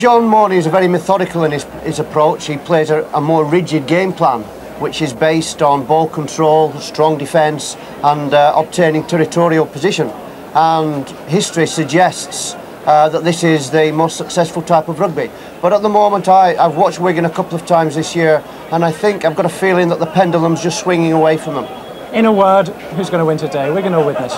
John Monie is very methodical in his, his approach. He plays a, a, more rigid game plan, which is based on ball control, strong defence, and uh, obtaining territorial position. And history suggests uh, that this is the most successful type of rugby. But at the moment, I, I've watched Wigan a couple of times this year, and I think I've got a feeling that the pendulum's just swinging away from them. In a word, who's going to win today, Wigan or Widnes?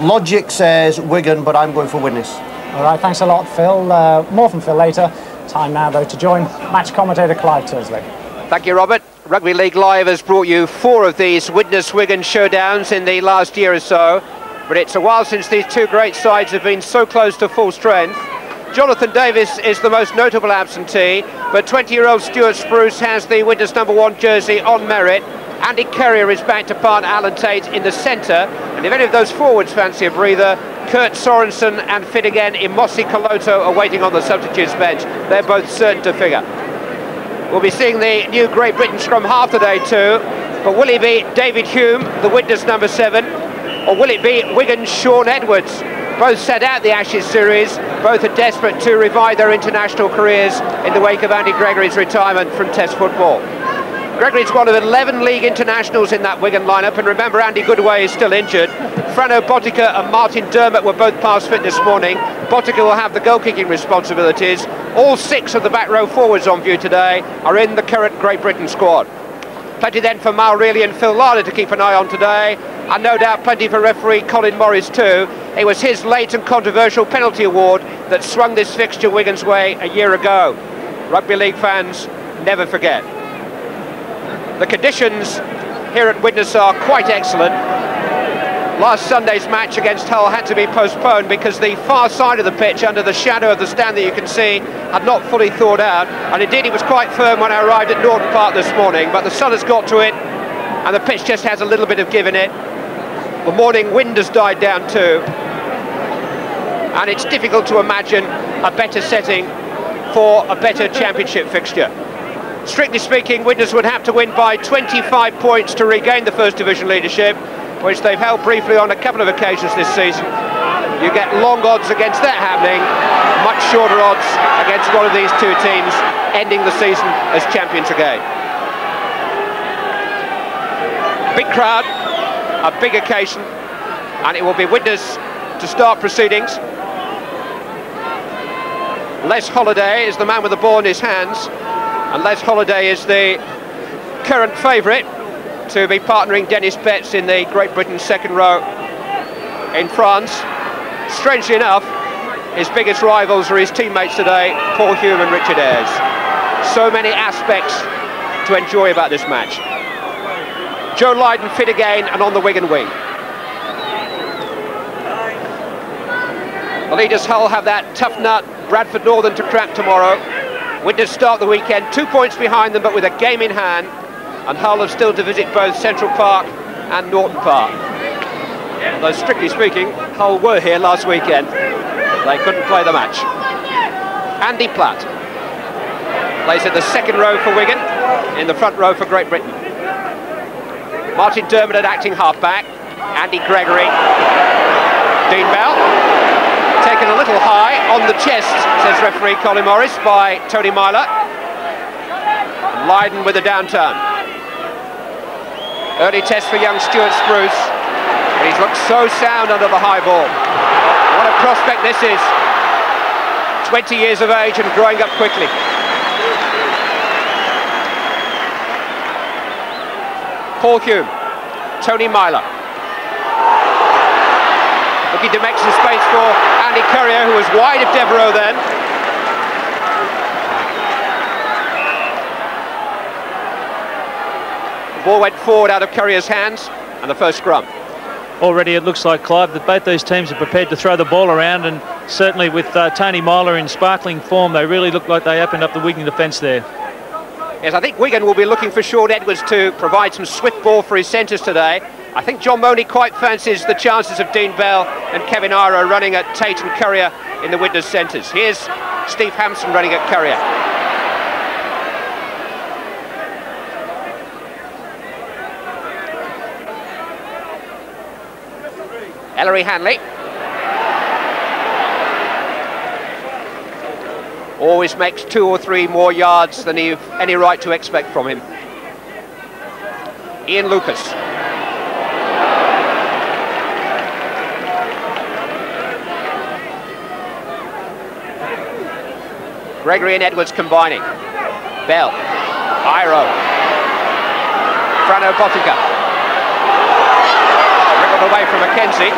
Logic says Wigan, but I'm going for Widnes. All right, thanks a lot, Phil. Uh, more from Phil later. Time now, though, to join match commentator Clive Tyldesley. Thank you, Robert. Rugby League Live has brought you four of these Widnes Wigan showdowns in the last year or so, but it's a while since these two great sides have been so close to full strength. Jonathan Davies is the most notable absentee, but 20-year-old Stuart Spruce has the Widnes number one jersey on merit. Andy Currier is back to partner Alan Tait in the centre, and if any of those forwards fancy a breather, Kurt Sorensen and fit again Emosi Koloto are waiting on the substitutes bench. They're both certain to figure. We'll be seeing the new Great Britain scrum half today too. But will it be David Hulme, the Widnes number seven, or will it be Wigan's Shaun Edwards? Both set out the Ashes series, both are desperate to revive their international careers in the wake of Andy Gregory's retirement from Test football. Gregory's one of 11 league internationals in that Wigan lineup, and remember Andy Goodway is still injured. Frano Botica and Martin Dermott were both past fit this morning. Botica will have the goal-kicking responsibilities. All six of the back row forwards on view today are in the current Great Britain squad. Plenty then for Mal Reilly and Phil Larder to keep an eye on today, and no doubt plenty for referee Colin Morris too. It was his late and controversial penalty award that swung this fixture Wigan's way a year ago. Rugby league fans never forget. The conditions here at Widnes are quite excellent. Last Sunday's match against Hull had to be postponed because the far side of the pitch, under the shadow of the stand that you can see, had not fully thawed out. And indeed, it was quite firm when I arrived at Naughton Park this morning, but the sun has got to it, and the pitch just has a little bit of give in it. The morning wind has died down too, and it's difficult to imagine a better setting for a better championship fixture. Strictly speaking, Widnes would have to win by 25 points to regain the First Division leadership, which they've held briefly on a couple of occasions this season. You get long odds against that happening, much shorter odds against one of these two teams ending the season as champions again. Big crowd, a big occasion, and it will be Widnes to start proceedings. Les Holliday is the man with the ball in his hands. And Les Holliday is the current favourite to be partnering Denis Betts in the Great Britain second row in France. Strangely enough, his biggest rivals are his teammates today, Paul Hulme and Richard Eyres. So many aspects to enjoy about this match. Joe Lydon fit again and on the wing and wing. The leaders Hull have that tough nut Bradford Northern to crack tomorrow. Widnes start the weekend two points behind them but with a game in hand and Hull have still to visit both Central Park and Naughton Park. Though strictly speaking, Hull were here last weekend. They couldn't play the match. Andy Platt plays in the second row for Wigan, in the front row for Great Britain. Martin Dermott at acting halfback, Andy Gregory, Dean Bell, taken a little high on the chest, says referee Colin Morris, by Tony Myler. Lydon with a downturn. Early test for young Stuart Spruce. He's looked so sound under the high ball. What a prospect this is. 20 years of age and growing up quickly. Paul Hulme, Tony Myler looking to make some space for Andy Currier, who was wide of Devereux then. The ball went forward out of Currier's hands, and the first scrum. Already it looks like, Clive, that both these teams are prepared to throw the ball around, and certainly with uh, Tony Myler in sparkling form, they really look like they opened up the Wigan defence there. Yes, I think Wigan will be looking for Shaun Edwards to provide some swift ball for his centres today. I think John Monie quite fancies the chances of Dean Bell and Kevin Iro running at Tait and Currier in the Widnes centres. Here's Steve Hampson running at Currier. Ellery Hanley. Always makes two or three more yards than he any right to expect from him. Ian Lucas. Gregory and Edwards combining. Bell. Iro. Frano Botica. Away from McKenzie.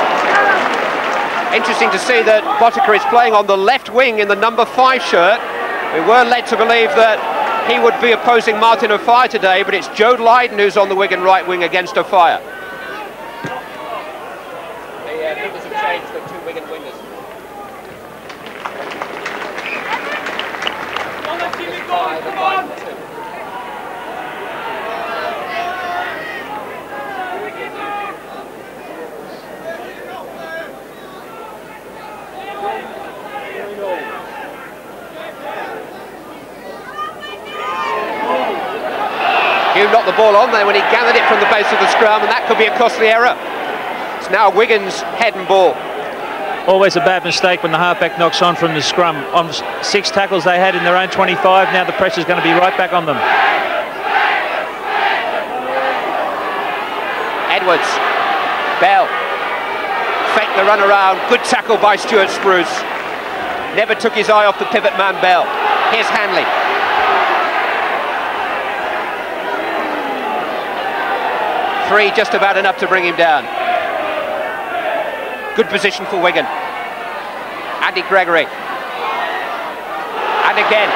Interesting to see that Botica is playing on the left wing in the number five shirt. We were led to believe that he would be opposing Martin Offiah today, but it's Joe Lydon who's on the Wigan right wing against Offiah. The uh, numbers have changed, the two Wigan wingers. Hugh knocked the ball on there when he gathered it from the base of the scrum, and that could be a costly error. It's now Wigan's head and ball. Always a bad mistake when the halfback knocks on from the scrum. On six tackles they had in their own 25, now the pressure's going to be right back on them. Edwards, Bell, fake the run around, good tackle by Stuart Spruce. Never took his eye off the pivot man Bell. Here's Hanley. Three just about enough to bring him down. Good position for Wigan. Andy Gregory. And again.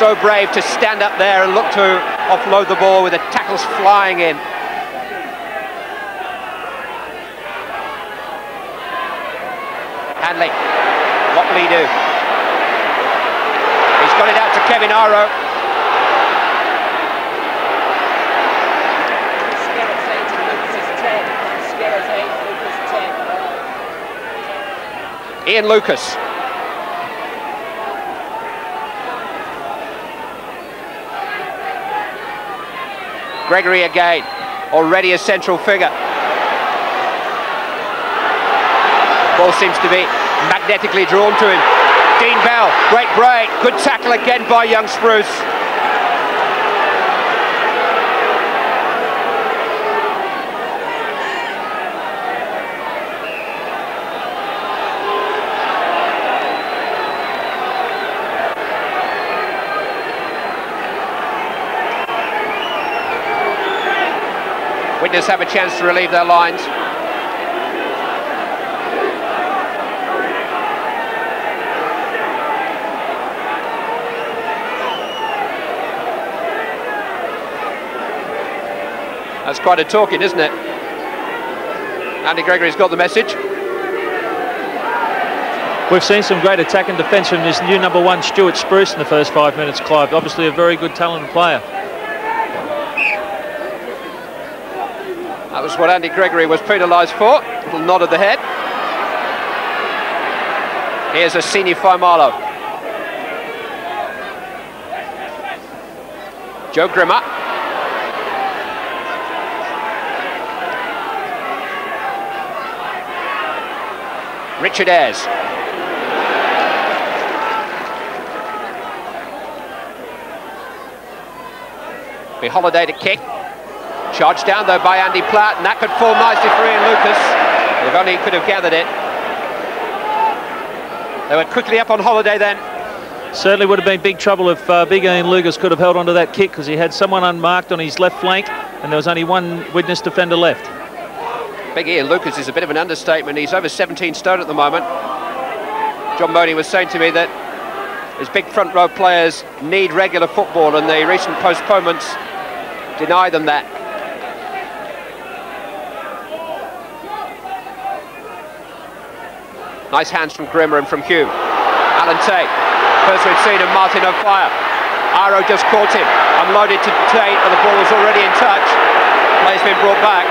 So brave to stand up there and look to offload the ball with the tackles flying in. Hanley. What will he do? He's got it out to Kevin Iro. Ian Lucas. Gregory again, already a central figure. Ball seems to be magnetically drawn to him. Dean Bell, great break, good tackle again by young Spruce. Widnes have a chance to relieve their lines. That's quite a talking, isn't it? Andy Gregory's got the message. We've seen some great attack and defence from this new number one, Stuart Spruce, in the first five minutes, Clive. Obviously a very good, talented player. Was what Andy Gregory was penalised for. A little nod of the head. Here's Assini Faimalo. Joe Grima. Richard Eyres. Be Holliday to kick. Charged down though by Andy Platt, and that could fall nicely for Ian Lucas. If only he could have gathered it. They went quickly up on Holliday then. Certainly would have been big trouble if uh, Big Ian Lucas could have held onto that kick because he had someone unmarked on his left flank and there was only one Widnes defender left. Big Ian Lucas is a bit of an understatement. He's over 17 stone at the moment. John Monie was saying to me that his big front row players need regular football and the recent postponements deny them that. Nice hands from Grima and from Hulme. Alan Tait. First we've seen of Martin Offiah. Iro just caught him. Unloaded to Tait, and the ball was already in touch. Play's been brought back.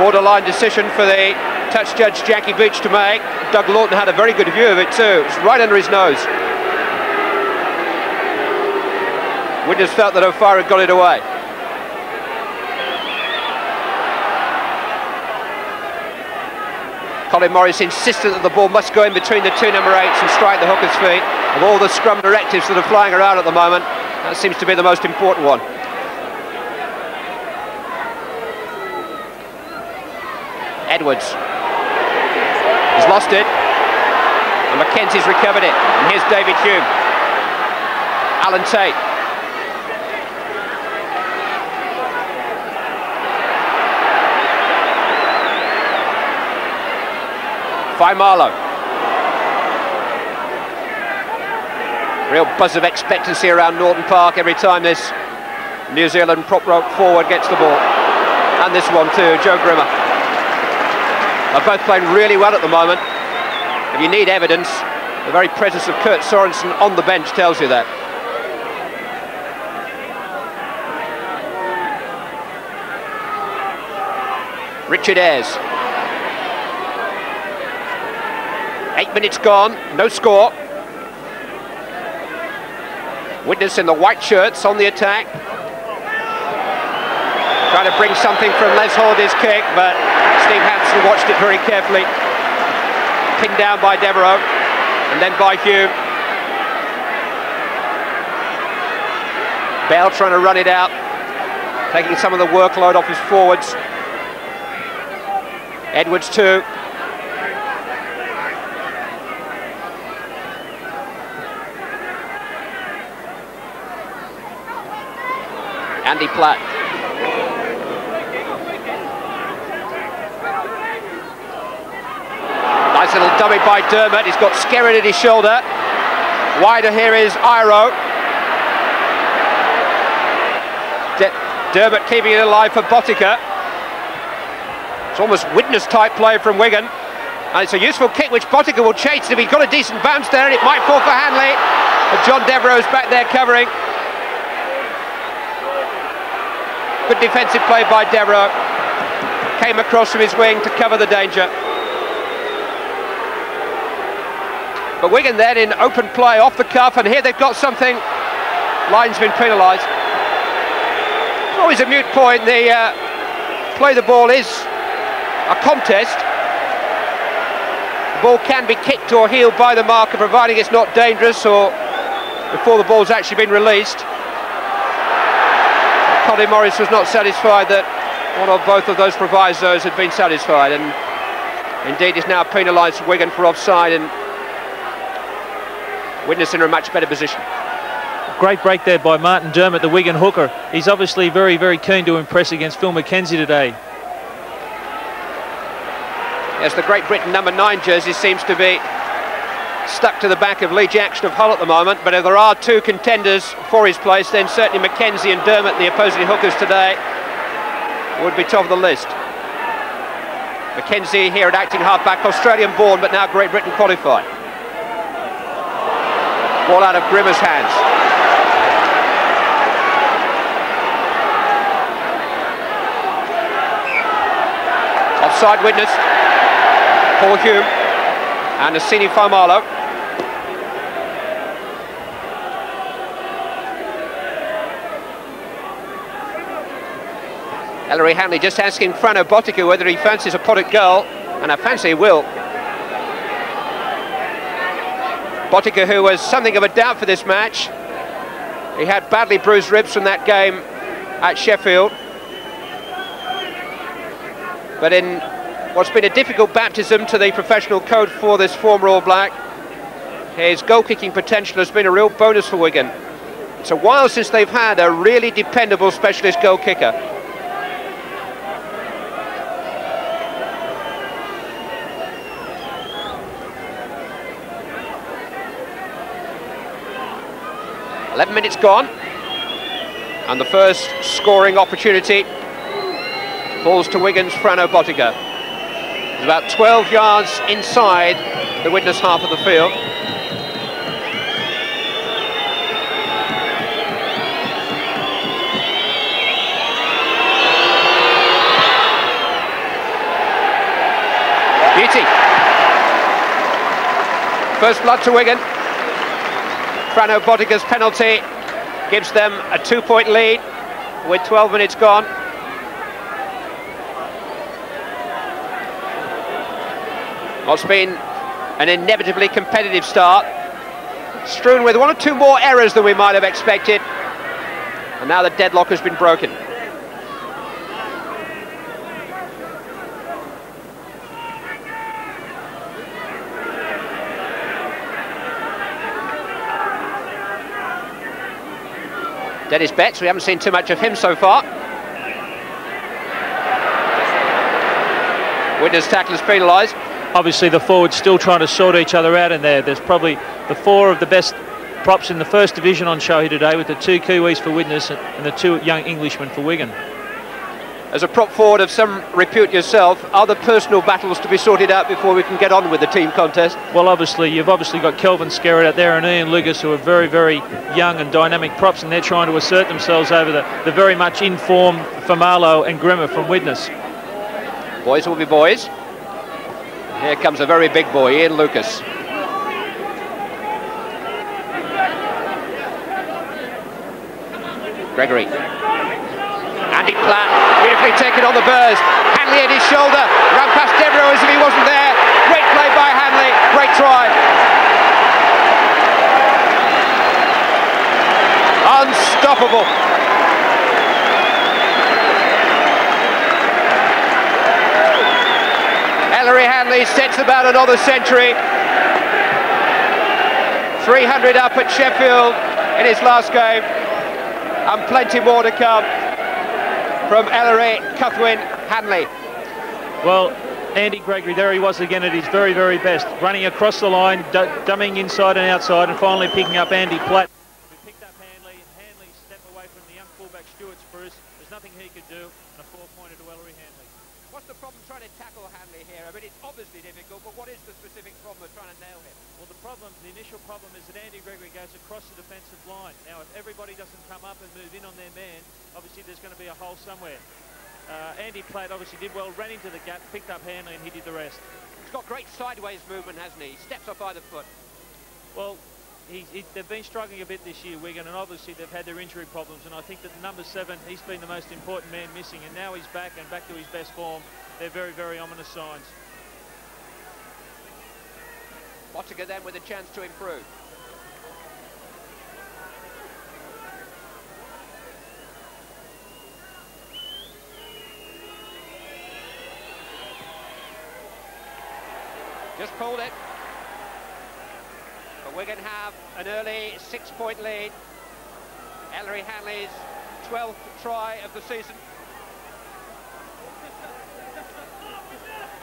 Borderline decision for the touch judge Jackie Beach to make. Doug Laughton had a very good view of it too. It was right under his nose. Widnes felt that had got it away. Colin Morris insistent that the ball must go in between the two number eights and strike the hooker's feet. Of all the scrum directives that are flying around at the moment, that seems to be the most important one. Edwards. He's lost it. And McKenzie's recovered it. And here's David Hulme. Alan Tait. Faimalo. Real buzz of expectancy around Naughton Park every time this New Zealand prop rope forward gets the ball. And this one too, Joe Grima. They're both playing really well at the moment. If you need evidence, the very presence of Kurt Sorensen on the bench tells you that. Richard Eyres Eight minutes gone, no score. Widnes in the white shirts on the attack. Trying to bring something from Les Holliday's kick, but Steve Hampson watched it very carefully. Pinned down by Devereux, and then by Hulme. Bell trying to run it out, taking some of the workload off his forwards. Edwards too. Andy Platt. Nice little dummy by Dermott. He's got Skerrett at his shoulder. Wider here is Iro. De Dermott keeping it alive for Botica. It's almost Widnes type play from Wigan. And it's a useful kick which Botica will chase. If he's got a decent bounce there, it might fall for Hanley. But John Devereux's back there covering. Good defensive play by Devereux. Came across from his wing to cover the danger. But Wigan then in open play off the cuff, and here they've got something. Line's been penalised. It's always a mute point. The uh, play the ball is a contest. The ball can be kicked or heeled by the marker, providing it's not dangerous or before the ball's actually been released. Morris was not satisfied that one or both of those provisos had been satisfied and indeed he's now penalised Wigan for offside and Widnes in a much better position. Great break there by Martin Dermott, the Wigan hooker. He's obviously very, very keen to impress against Phil McKenzie today. Yes, the Great Britain number nine jersey seems to be stuck to the back of Lee Jackson of Hull at the moment, but if there are two contenders for his place, then certainly McKenzie and Dermott, the opposing hookers today, would be top of the list. McKenzie here at acting halfback, Australian born, but now Great Britain qualified. Ball out of Grima's hands. Offside Widnes, Paul Hulme and Asini Faimalo. Ellery Hanley just asking Frano Botica whether he fancies a pot girl, and I fancy he will. Botica, who was something of a doubt for this match. He had badly bruised ribs from that game at Sheffield. But in what's been a difficult baptism to the professional code for this former All Black, his goal-kicking potential has been a real bonus for Wigan. It's a while since they've had a really dependable specialist goal kicker. 11 minutes gone. And the first scoring opportunity falls to Wigan's Frano Botica. He's about 12 yards inside the Widnes half of the field. Beauty. First blood to Wigan. Frano Botica's penalty gives them a two-point lead with 12 minutes gone. What's been an inevitably competitive start, strewn with one or two more errors than we might have expected. And now the deadlock has been broken. Denis Betts, we haven't seen too much of him so far. Widnes tackle is penalised. Obviously the forwards still trying to sort each other out in there. There's probably the four of the best props in the first division on show here today with the two Kiwis for Widnes and the two young Englishmen for Wigan. As a prop forward of some repute yourself, are there personal battles to be sorted out before we can get on with the team contest? Well, obviously, you've obviously got Kelvin Skerrett out there and Ian Lucas, who are very, very young and dynamic props, and they're trying to assert themselves over the, the very much in form Faimalo and Grima from Widnes. Boys will be boys. Here comes a very big boy, Ian Lucas. Gregory. Beautifully taken on the burst. Hanley at his shoulder, ran past Devereux as if he wasn't there. Great play by Hanley, great try. Unstoppable. Ellery Hanley sets about another century. 300 up at Sheffield in his last game and plenty more to come from Ellery Cuthwin Hanley. Well, Andy Gregory, there he was again at his very, very best, running across the line, dumbing inside and outside, and finally picking up Andy Platt. We picked up Hanley, and Hanley stepped away from the young fullback Stuart Spruce. There's nothing he could do, and a four-pointer to Ellery Hanley. What's the problem trying to tackle Hanley here? I mean, it's obviously difficult, but what is the specific problem of trying to nail him? Problem, the initial problem is that Andy Gregory goes across the defensive line. Now, if everybody doesn't come up and move in on their man, obviously there's going to be a hole somewhere. Uh, Andy Platt obviously did well, ran into the gap, picked up Hanley, and he did the rest. He's got great sideways movement, hasn't he? He steps off either foot. Well, he, he, they've been struggling a bit this year, Wigan, and obviously they've had their injury problems, and I think that the number seven, he's been the most important man missing, and now he's back and back to his best form. They're very, very ominous signs. Botica then with a chance to improve. Just pulled it. But Wigan have an early six-point lead. Ellery Hanley's 12th try of the season.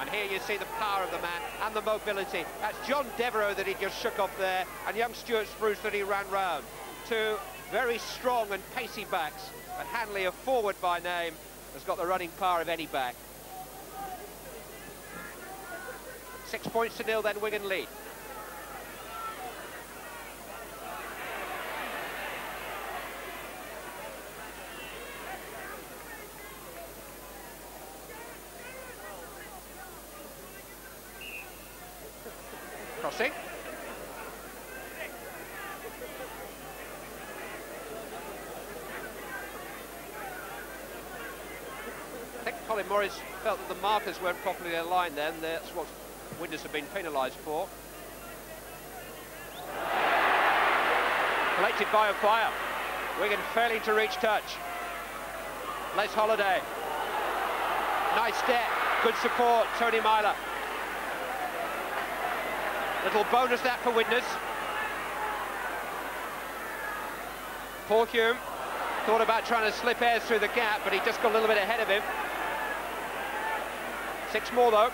And here you see the power of the man and the mobility. That's John Devereux that he just shook off there and young Stuart Spruce that he ran round. Two very strong and pacey backs. But Hanley, a forward by name, has got the running power of any back. Six points to nil then Wigan lead. Crossing. I think Colin Morris felt that the markers weren't properly aligned then. That's what Widnes have been penalised for. Collected by a Offiah. Wigan failing to reach touch. Les Holliday. Nice step. Good support, Tony Myler. Little bonus that for Widnes. Paul Hulme thought about trying to slip Eyres through the gap, but he just got a little bit ahead of him. Six more though.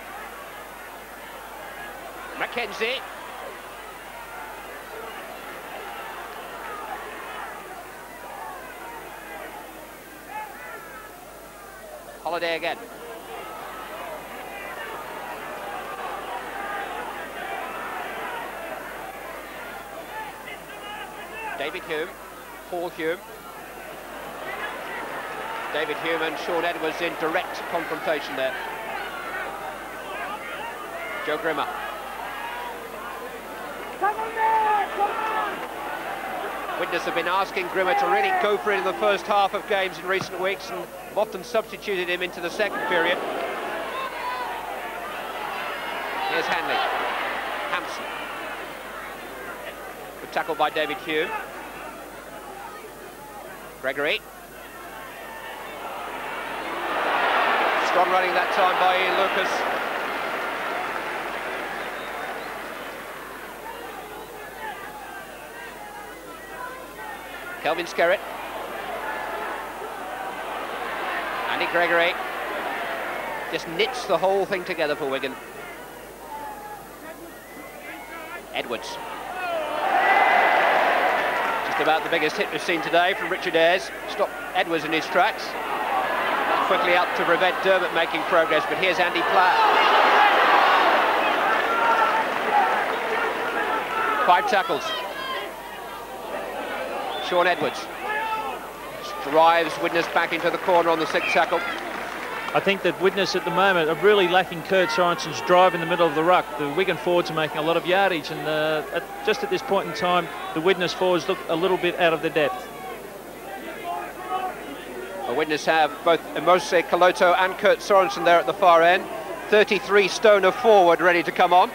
McKenzie. Holliday again. David Hulme, Paul Hulme. David Hulme and Shaun Edwards in direct confrontation there. Joe Grima. Widnes have been asking Grima to really go for it in the first half of games in recent weeks and have often substituted him into the second period. Here's Hanley. Hampson. Good tackle by David Hulme. Gregory. Strong running that time by Ian Lucas. Kelvin Skerrett. Andy Gregory just knits the whole thing together for Wigan. Edwards. Just about the biggest hit we've seen today from Richard Eyres. Stopped Edwards in his tracks. Quickly up to prevent Dermott making progress, but here's Andy Platt. Five tackles. Shaun Edwards drives Widnes back into the corner on the sixth tackle. I think that Widnes at the moment are really lacking Kurt Sorensen's drive in the middle of the ruck. The Wigan forwards are making a lot of yardage, and uh, at, just at this point in time, the Widnes forwards look a little bit out of the depth. The Widnes have both Emosi Koloto and Kurt Sorensen there at the far end. 33 stoner forward ready to come on.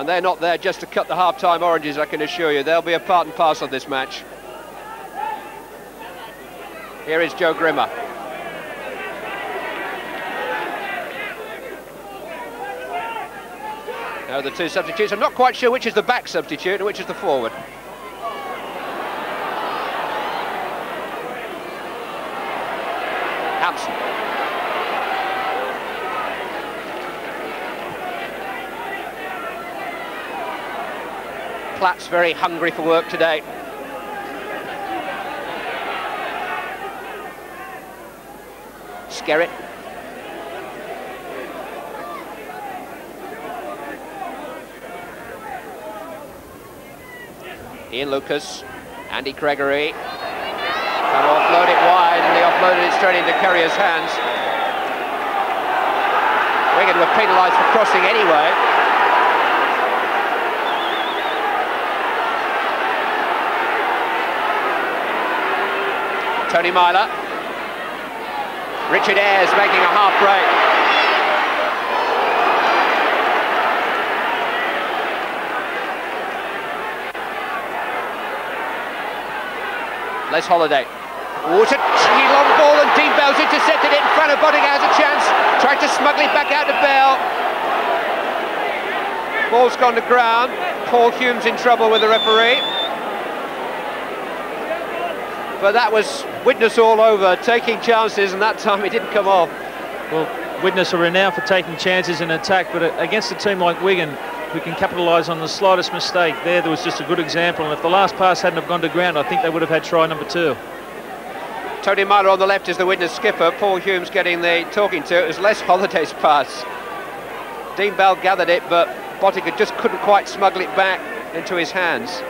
And they're not there just to cut the half-time oranges, I can assure you. They'll be a part and parcel of this match. Here is Joe Grima. Now the two substitutes. I'm not quite sure which is the back substitute and which is the forward. Hampson. Platt's very hungry for work today. Skerrett Ian Lucas, Andy Gregory. To offload it wide, and they offloaded it straight into Currier's hands. Wigan were penalised for crossing anyway. Tony Myler. Richard Eyres making a half break. Les Holliday. Oh, it's a long ball and Dean Bell's intercepted it in front of Botting has a chance. Tried to smuggle it back out to Bell. Ball's gone to ground. Paul Hulme's in trouble with the referee. But that was Widnes all over, taking chances, and that time it didn't come off. Well, Widnes are renowned for taking chances in attack, but against a team like Wigan, who can capitalise on the slightest mistake. There, there was just a good example. And if the last pass hadn't have gone to ground, I think they would have had try number two. Tony Myler on the left is the Widnes skipper. Paul Hulme's getting the talking to. It was Les Holliday's pass. Dean Bell gathered it, but Botica just couldn't quite smuggle it back into his hands.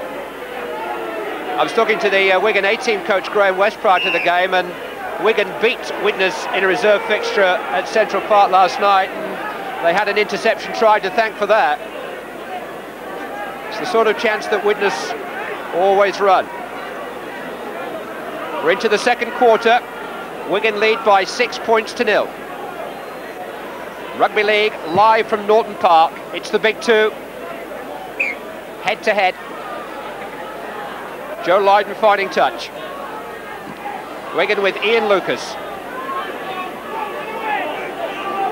I was talking to the uh, Wigan A-team coach Graham West prior to the game, and Wigan beat Widnes in a reserve fixture at Central Park last night, and they had an interception tried to thank for that. It's the sort of chance that Widnes always run. We're into the second quarter. Wigan lead by six points to nil. Rugby League live from Naughton Park. It's the big two. Head to head. Joe Lydon fighting touch. Wigan with Ian Lucas.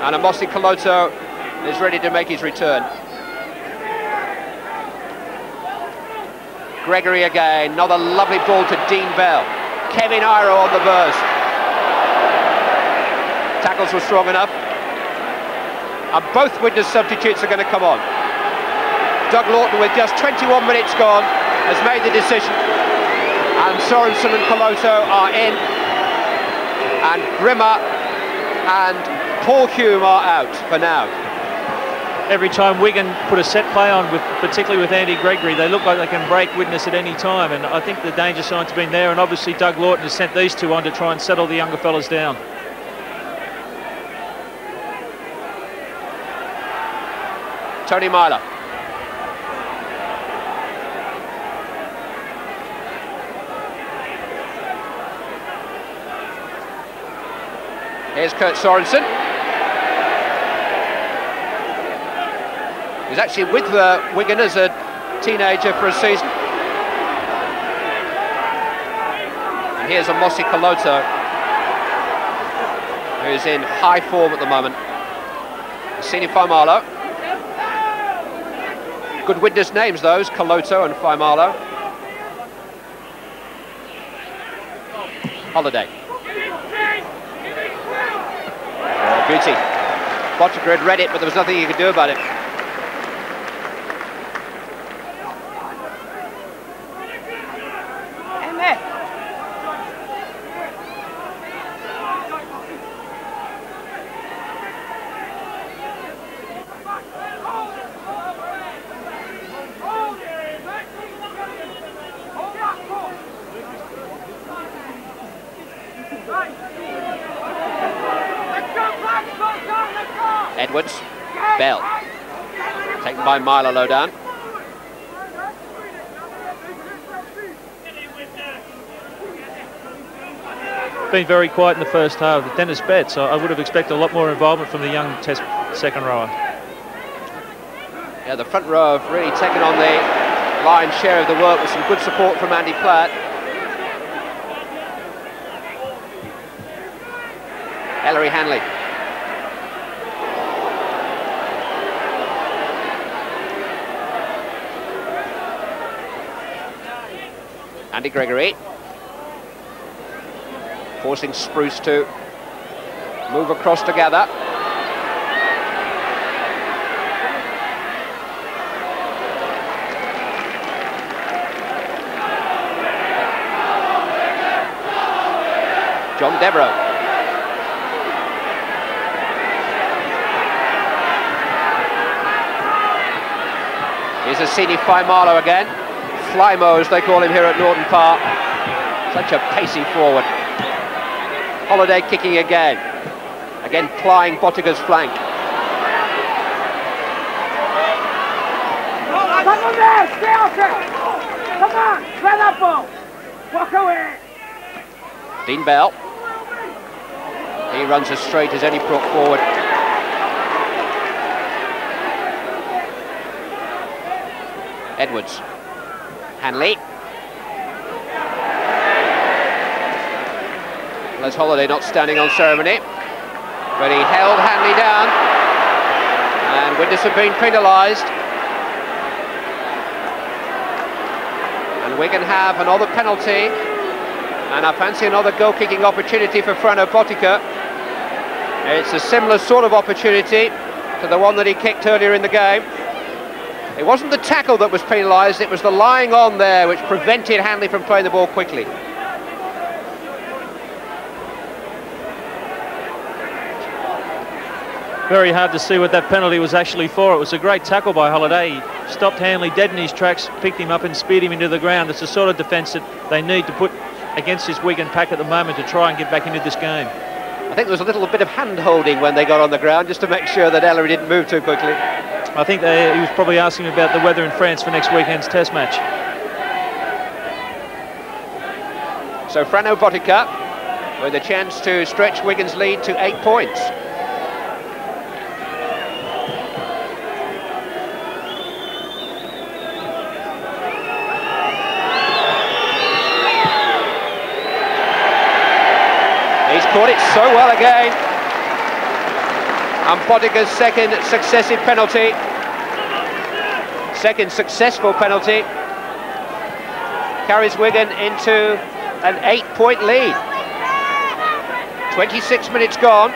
And Emosi Koloto is ready to make his return. Gregory again, another lovely ball to Dean Bell. Kevin Iro on the burst. Tackles were strong enough. And both Widnes substitutes are going to come on. Doug Laughton with just 21 minutes gone, has made the decision. And Sorensen and Koloto are in. And Grima and Paul Hulme are out for now every time Wigan put a set play on, with particularly with Andy Gregory, they look like they can break Widnes at any time. And I think the danger signs have been there. And obviously Doug Laughton has sent these two on to try and settle the younger fellas down. Tony Myler. Here's Kurt Sorensen. He's actually with the Wigan as a teenager for a season. And here's Emosi Koloto, who's in high form at the moment. Sini Faimalo. Good Widnes names those, Koloto and Faimalo. Holliday. Oh, beauty. Had read it, but there was nothing he could do about it. Bell, taken by Milo Lodan. Been very quiet in the first half. Denis Betts, I would have expected a lot more involvement from the young test second rower. Yeah, the front row have really taken on the lion's share of the work with some good support from Andy Platt. Ellery Hanley. Andy Gregory. Forcing Spruce to move across together. John Devereux. Here's Assini Faimalo again. Flymo, as they call him here at Naughton Park. Such a pacey forward. Holliday kicking again. Again plying Botica's flank. Come on there, stay off it! Come on, play that ball! Walk away! Dean Bell. He runs as straight as any prop forward. Edwards. Hanley. Les Holliday not standing on ceremony, but he held Hanley down, and Widnes have been penalised. And Wigan have another penalty, and I fancy another goal-kicking opportunity for Frano Botica. It's a similar sort of opportunity to the one that he kicked earlier in the game. It wasn't the tackle that was penalised, it was the lying on there which prevented Hanley from playing the ball quickly. Very hard to see what that penalty was actually for. It was a great tackle by Holliday. He stopped Hanley dead in his tracks, picked him up and speared him into the ground. It's the sort of defence that they need to put against this Wigan pack at the moment to try and get back into this game. I think there was a little bit of hand-holding when they got on the ground just to make sure that Ellery didn't move too quickly. I think they, he was probably asking about the weather in France for next weekend's test match. So Frano Botica with a chance to stretch Wigan's lead to eight points. He's caught it so well again. And Botica's second successive penalty. Second successful penalty. Carries Wigan into an eight-point lead. 26 minutes gone.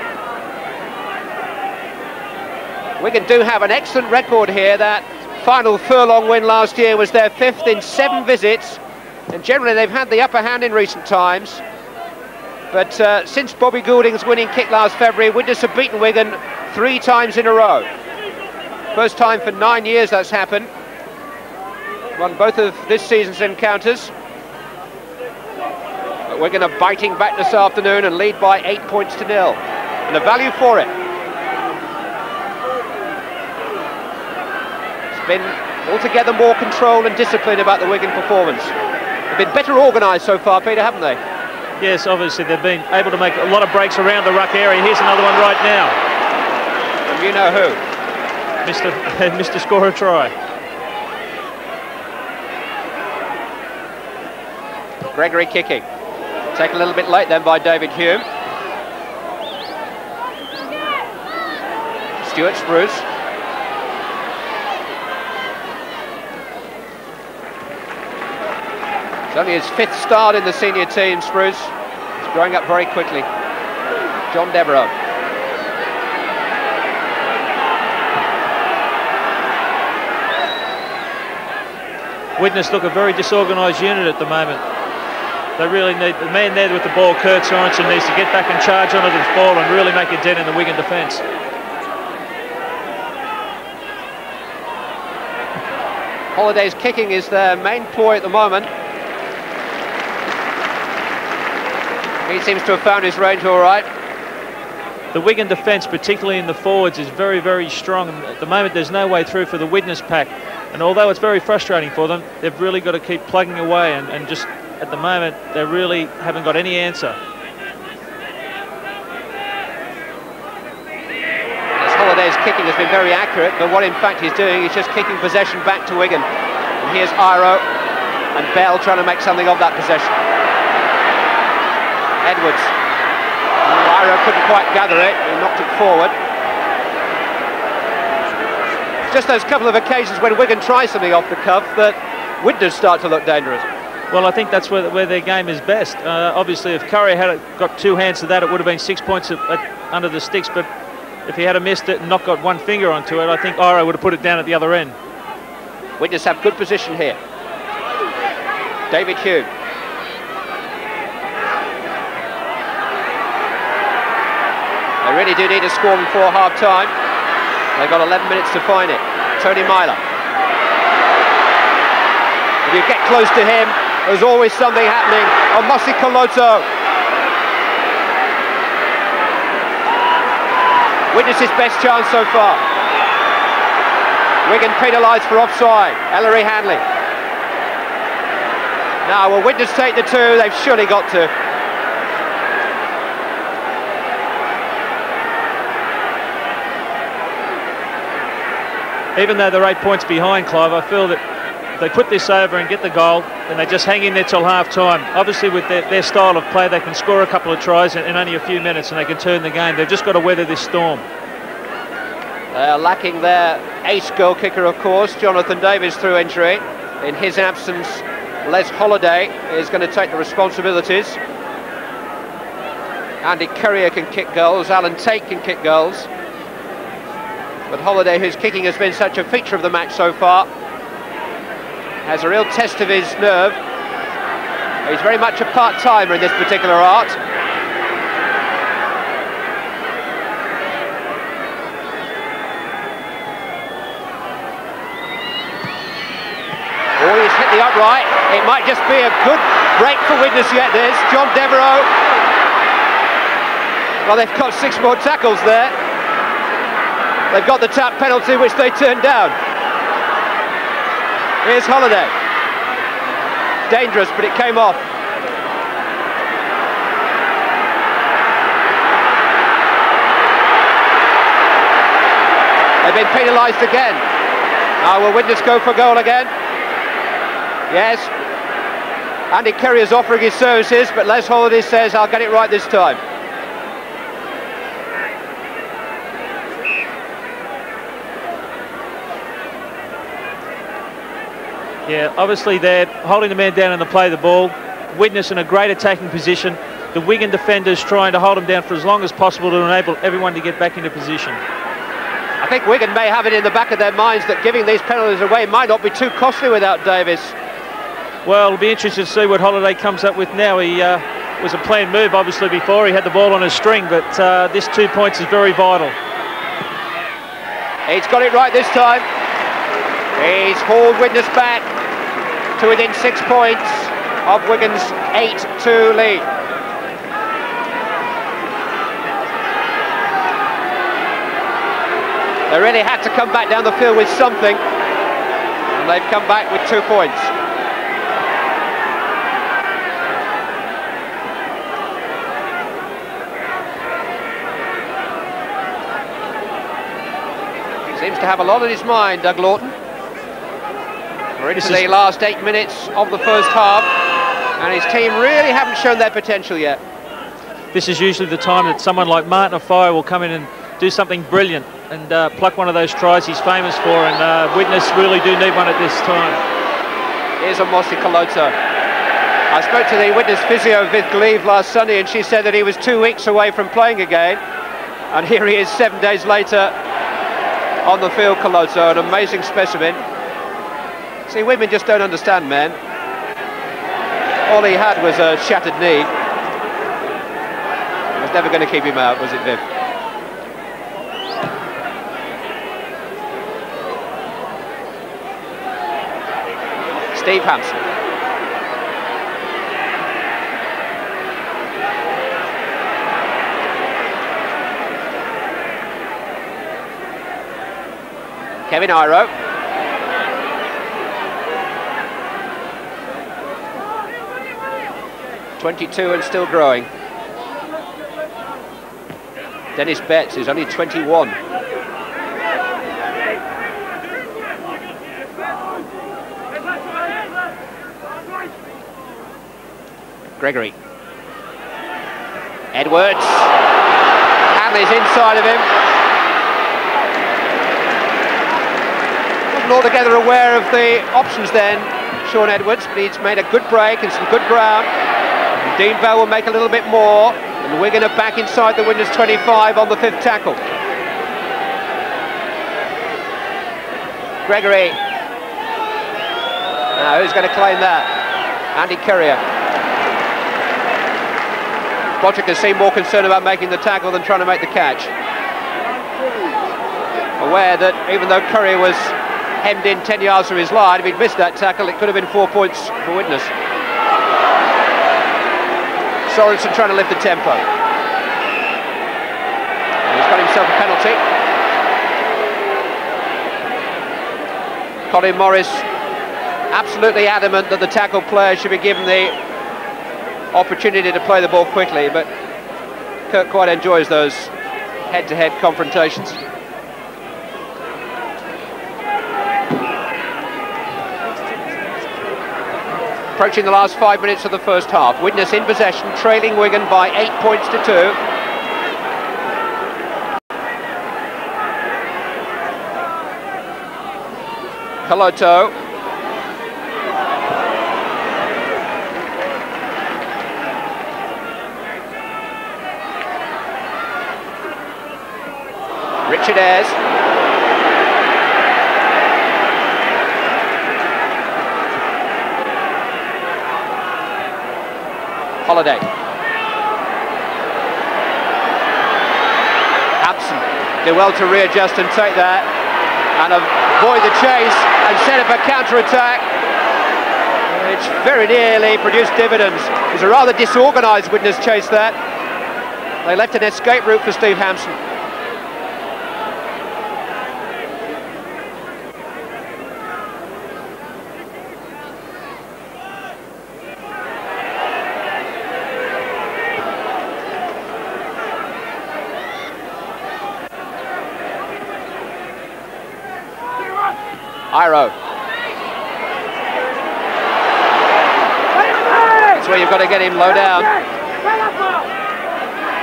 Wigan do have an excellent record here. That final furlong win last year was their fifth in seven visits. And generally they've had the upper hand in recent times. But uh, since Bobby Goulding's winning kick last February, have beaten Wigan three times in a row. First time for nine years that's happened. Won both of this season's encounters. But Wigan are biting back this afternoon and lead by eight points to nil. And the value for it. It's been altogether more control and discipline about the Wigan performance. They've been better organised so far, Peter, haven't they? Yes, obviously they've been able to make a lot of breaks around the ruck area. Here's another one right now. And you know who? Mr. to score a try. Gregory kicking. Take a little bit late then by David Hulme. Stuart Spruce. It's only his fifth start in the senior team, Spruce. He's growing up very quickly. John Devereux. Widnes look a very disorganised unit at the moment. They really need the man there with the ball, Kurt Sorensen, needs to get back and charge onto this ball and really make a dent in the Wigan defence. Holliday's kicking is their main ploy at the moment. He seems to have found his range all right. The Wigan defence, particularly in the forwards, is very, very strong. At the moment, there's no way through for the Widnes pack. And although it's very frustrating for them, they've really got to keep plugging away and, and just at the moment, they really haven't got any answer. As Holliday's kicking has been very accurate, but what in fact he's doing is just kicking possession back to Wigan. And here's Iro and Bell trying to make something of that possession. Edwards. Iro couldn't quite gather it, he knocked it forward. Just those couple of occasions when Wigan try something off the cuff that Widnes start to look dangerous. Well, I think that's where, where their game is best. Uh, obviously, if Currier had got two hands to that, it would have been six points at, at, under the sticks. But if he had a missed it and not got one finger onto it, I think Iro would have put it down at the other end. Widnes have good position here. David Hulme. They really do need a score before half time. They've got 11 minutes to find it. Tony Myler. If you get close to him, there's always something happening on Mosi Koloto. Widnes his best chance so far. Wigan penalised for offside. Ellery Hanley. Now, will Widnes take the two? They've surely got to. Even though they're eight points behind, Clive, I feel that they put this over and get the goal, and they just hang in there till half time. Obviously, with their, their style of play, they can score a couple of tries in, in only a few minutes and they can turn the game. They've just got to weather this storm. They are lacking their ace goal kicker, of course, Jonathan Davies through injury. In his absence, Les Holliday is going to take the responsibilities. Andy Currier can kick goals, Alan Tait can kick goals. But Holliday, whose kicking has been such a feature of the match so far, has a real test of his nerve. He's very much a part-timer in this particular art. Oh, he's hit the upright. It might just be a good break for Widnes yet, this. John Devereux. Well, they've got six more tackles there. They've got the tap penalty, which they turned down. Here's Holliday. Dangerous, but it came off. They've been penalised again. Now will Widnes go for goal again? Yes. Andy Currier is offering his services, but Les Holliday says, I'll get it right this time. Yeah, obviously they're holding the man down and the play the ball. Widnes in a great attacking position. The Wigan defenders trying to hold him down for as long as possible to enable everyone to get back into position. I think Wigan may have it in the back of their minds that giving these penalties away might not be too costly without Davies. Well, it'll be interesting to see what Holliday comes up with now. He uh, was a planned move, obviously, before. He had the ball on his string, but uh, this two points is very vital. He's got it right this time. He's hauled Widnes back to within six points of Wigan's 8-2 lead. They really had to come back down the field with something, and they've come back with two points. Seems to have a lot on his mind, Doug Laughton. Into the last eight minutes of the first half, and his team really haven't shown their potential yet. This is usually the time that someone like Martin Offiah will come in and do something brilliant and uh, pluck one of those tries he's famous for, and uh, Widnes really do need one at this time. Here's Emosi Koloto. I spoke to the Widnes physio Viv Gleave last Sunday and she said that he was two weeks away from playing again. And here he is seven days later on the field, Koloto, an amazing specimen. See, women just don't understand men. All he had was a shattered knee. It was never going to keep him out, was it, Viv? Steve Hampson. Kevin Iro. Twenty-two and still growing. Denis Betts is only 21. Gregory. Edwards. Hanley's inside of him. Wasn't altogether aware of the options then, Shaun Edwards, but he's made a good break and some good ground. Dean Bell will make a little bit more, and Wigan are back inside the Widnes 25 on the fifth tackle. Gregory. Now, who's going to claim that? Andy Currier. Botica has seemed more concerned about making the tackle than trying to make the catch. Aware that even though Currier was hemmed in 10 yards from his line, if he'd missed that tackle, it could have been four points for Widnes. Sorensen trying to lift the tempo. And he's got himself a penalty. Colin Morris absolutely adamant that the tackle player should be given the opportunity to play the ball quickly, but Kurt quite enjoys those head-to-head -head confrontations. Approaching the last five minutes of the first half. Widnes in possession, trailing Wigan by eight points to two. Koloto Richard Eyres. Holliday. Hampson did well to readjust and take that and avoid the chase and set up a counter-attack which very nearly produced dividends. It was a rather disorganised Widnes chase that. They left an escape route for Steve Hampson. Iro. That's where you've got to get him low down.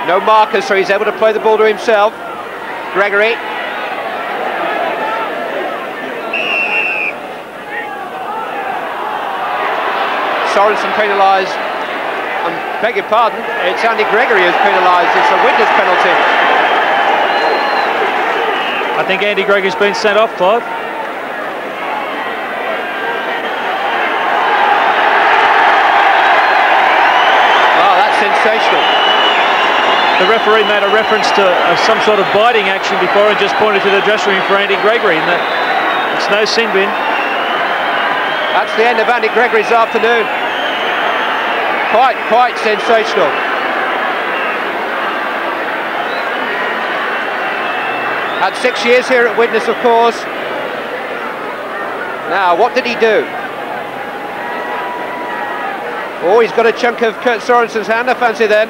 No markers, so he's able to play the ball to himself. Gregory. Sorensen penalised. I beg your pardon, it's Andy Gregory who's penalised. It's a Widnes penalty. I think Andy Gregory's been sent off, Clive. sensational. The referee made a reference to uh, some sort of biting action before and just pointed to the dressing room for Andy Gregory, and that it's no sin bin. That's the end of Andy Gregory's afternoon. Quite, quite sensational. Had six years here at Widnes, of course. Now, what did he do? Oh, he's got a chunk of Kurt Sorensen's hand, I fancy then.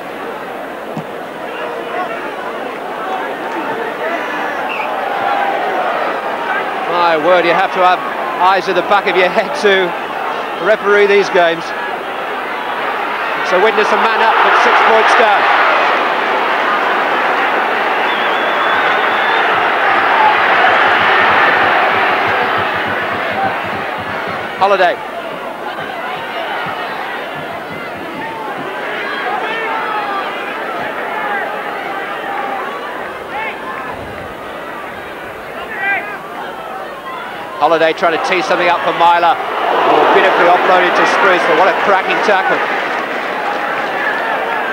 My word, you have to have eyes at the back of your head to referee these games. So Widnes a man up, but six points down. Holliday. Holliday trying to tee something up for Myler. Oh, beautifully offloaded to Spruce, but what a cracking tackle.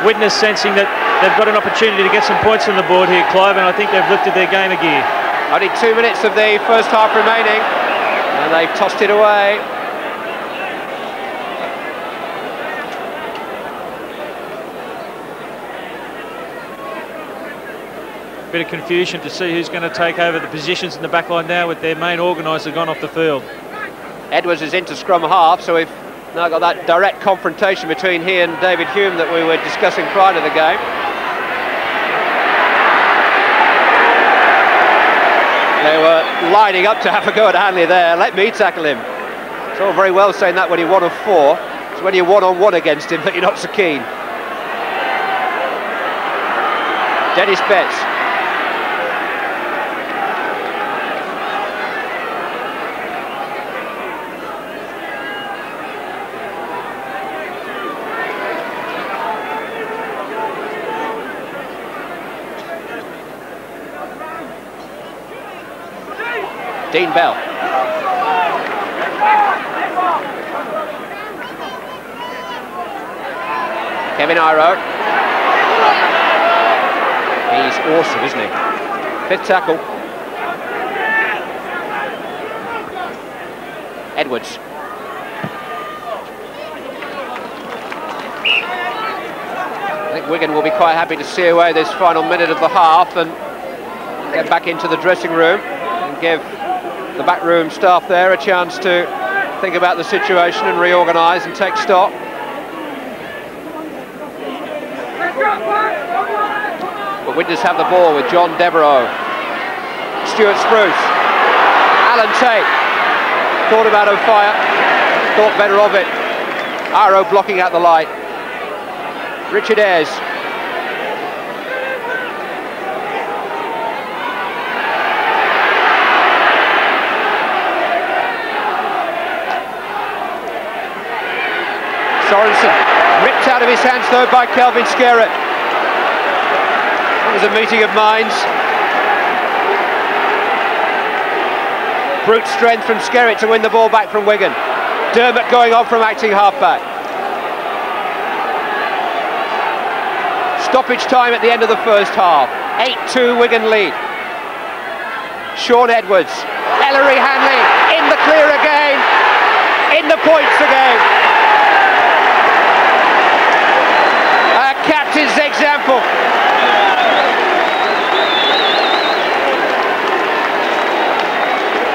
Widnes sensing that they've got an opportunity to get some points on the board here, Clive, and I think they've lifted their game a gear. Only two minutes of the first half remaining, and they've tossed it away. Bit of confusion to see who's going to take over the positions in the back line now with their main organiser gone off the field. Edwards is into scrum half, so we've now got that direct confrontation between he and David Hulme that we were discussing prior to the game. They were lining up to have a go at Hanley there. Let me tackle him. It's all very well saying that when you're one of four. It's when you're one on one against him that you're not so keen. Denis Betts Dean Bell. Kevin Iro. He's awesome, isn't he? Fifth tackle. Edwards. I think Wigan will be quite happy to see away this final minute of the half and get back into the dressing room and give the backroom staff there a chance to think about the situation and reorganise and take stock. But Widnes have the ball with John Devereux, Stuart Spruce, Alan Tait, thought about Offiah, thought better of it. Iro blocking out the light. Richard Eyres Sorensen ripped out of his hands though by Kelvin Skerrett. It was a meeting of minds. Brute strength from Skerrett to win the ball back from Wigan. Dermott going on from acting halfback. Stoppage time at the end of the first half. 8-2 Wigan lead. Shaun Edwards, Ellery Hanley in the clear again, in the points again. Captain's example.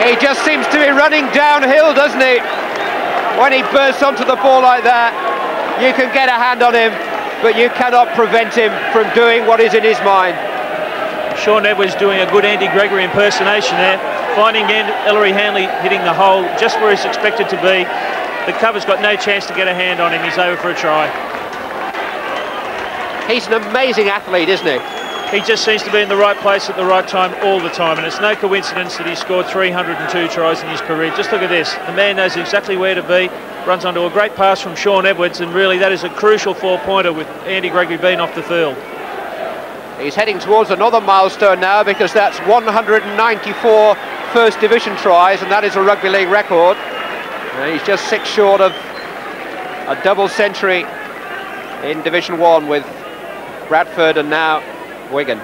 He just seems to be running downhill, doesn't he? When he bursts onto the ball like that, you can get a hand on him, but you cannot prevent him from doing what is in his mind. Shaun Edwards doing a good Andy Gregory impersonation there, finding Ellery Hanley hitting the hole just where he's expected to be. The cover's got no chance to get a hand on him. He's over for a try. He's an amazing athlete, isn't he? He just seems to be in the right place at the right time all the time, and it's no coincidence that he scored 302 tries in his career. Just look at this. The man knows exactly where to be, runs onto a great pass from Shaun Edwards, and really that is a crucial four-pointer with Andy Gregory being off the field. He's heading towards another milestone now because that's 194 First Division tries, and that is a rugby league record. And he's just six short of a double century in Division 1 with Bradford and now Wigan.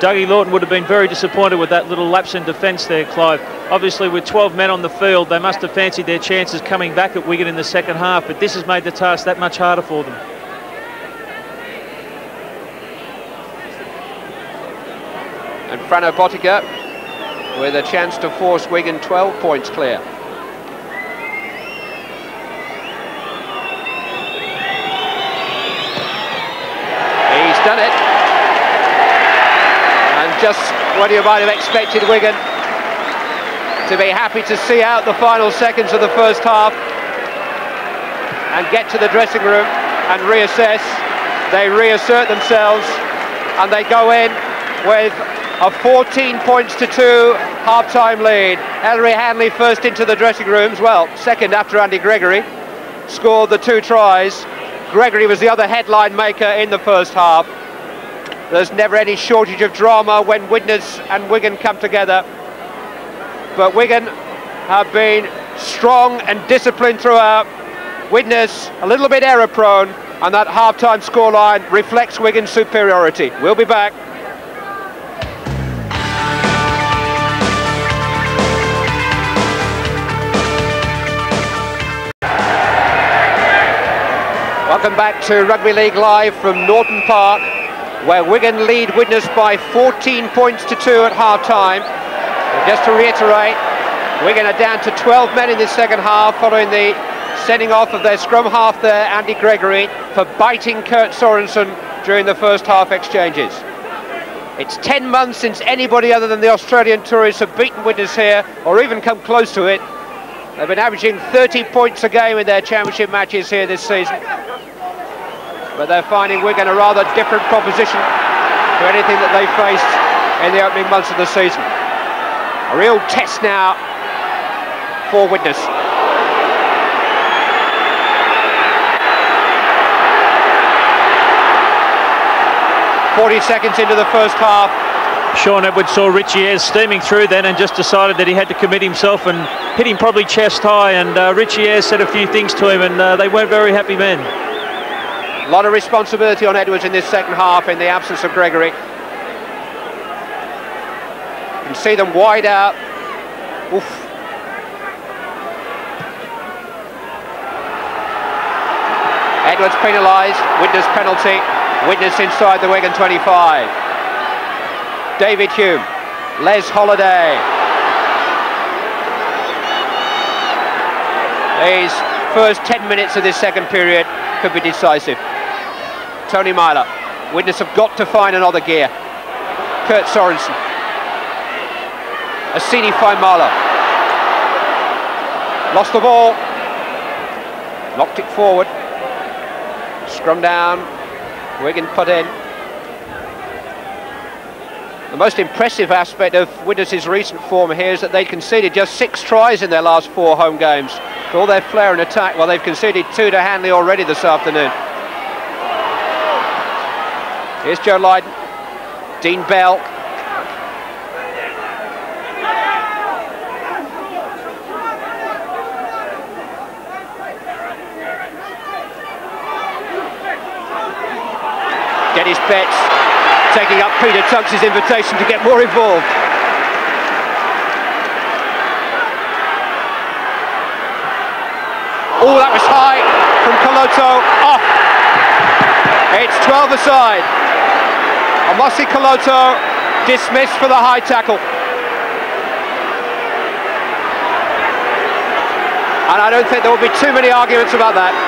Dougie Laughton would have been very disappointed with that little lapse in defence there, Clive. Obviously, with 12 men on the field, they must have fancied their chances coming back at Wigan in the second half, but this has made the task that much harder for them. And Frano Botica with a chance to force Wigan 12 points clear. Done it. And just when you might have expected Wigan to be happy to see out the final seconds of the first half and get to the dressing room and reassess. They reassert themselves and they go in with a 14 points to 2 half-time lead. Ellery Hanley first into the dressing rooms, well, second after Andy Gregory, scored the two tries. Gregory was the other headline maker in the first half. There's never any shortage of drama when Widnes and Wigan come together. But Wigan have been strong and disciplined throughout. Widnes a little bit error prone and that half-time scoreline reflects Wigan's superiority. We'll be back. Welcome back to Rugby League Live from Naughton Park, where Wigan lead Widnes by 14 points to 2 at half-time. Just to reiterate, Wigan are down to 12 men in the second half following the sending off of their scrum half there, Andy Gregory, for biting Kurt Sorensen during the first half exchanges. It's 10 months since anybody other than the Australian tourists have beaten Widnes here, or even come close to it. They've been averaging 30 points a game in their championship matches here this season. But they're finding Wigan a rather different proposition to anything that they faced in the opening months of the season. A real test now for Widnes. Forty seconds into the first half, Shaun Edwards saw Richie Eyres steaming through then and just decided that he had to commit himself and hit him probably chest high. And uh, Richie Eyres said a few things to him, and uh, they weren't very happy men. A lot of responsibility on Edwards in this second half in the absence of Gregory. You can see them wide out. Oof. Edwards penalised, Widnes penalty, Widnes inside the Wigan 25. David Hulme, Les Holliday. These first 10 minutes of this second period could be decisive. Tony Myler. Widnes have got to find another gear. Kurt Sorensen. Esene Faimalo. Lost the ball. Locked it forward. Scrum down. Wigan put in. The most impressive aspect of Widnes' recent form here is that they conceded just six tries in their last four home games. For all their flair and attack, well, they've conceded two to Hanley already this afternoon. Here's Joe Lydon, Dean Bell. Denis Betts taking up Peter Tunks' invitation to get more involved. Oh, that was high from Koloto. Off. It's 12 aside. Emosi Koloto dismissed for the high tackle. And I don't think there will be too many arguments about that.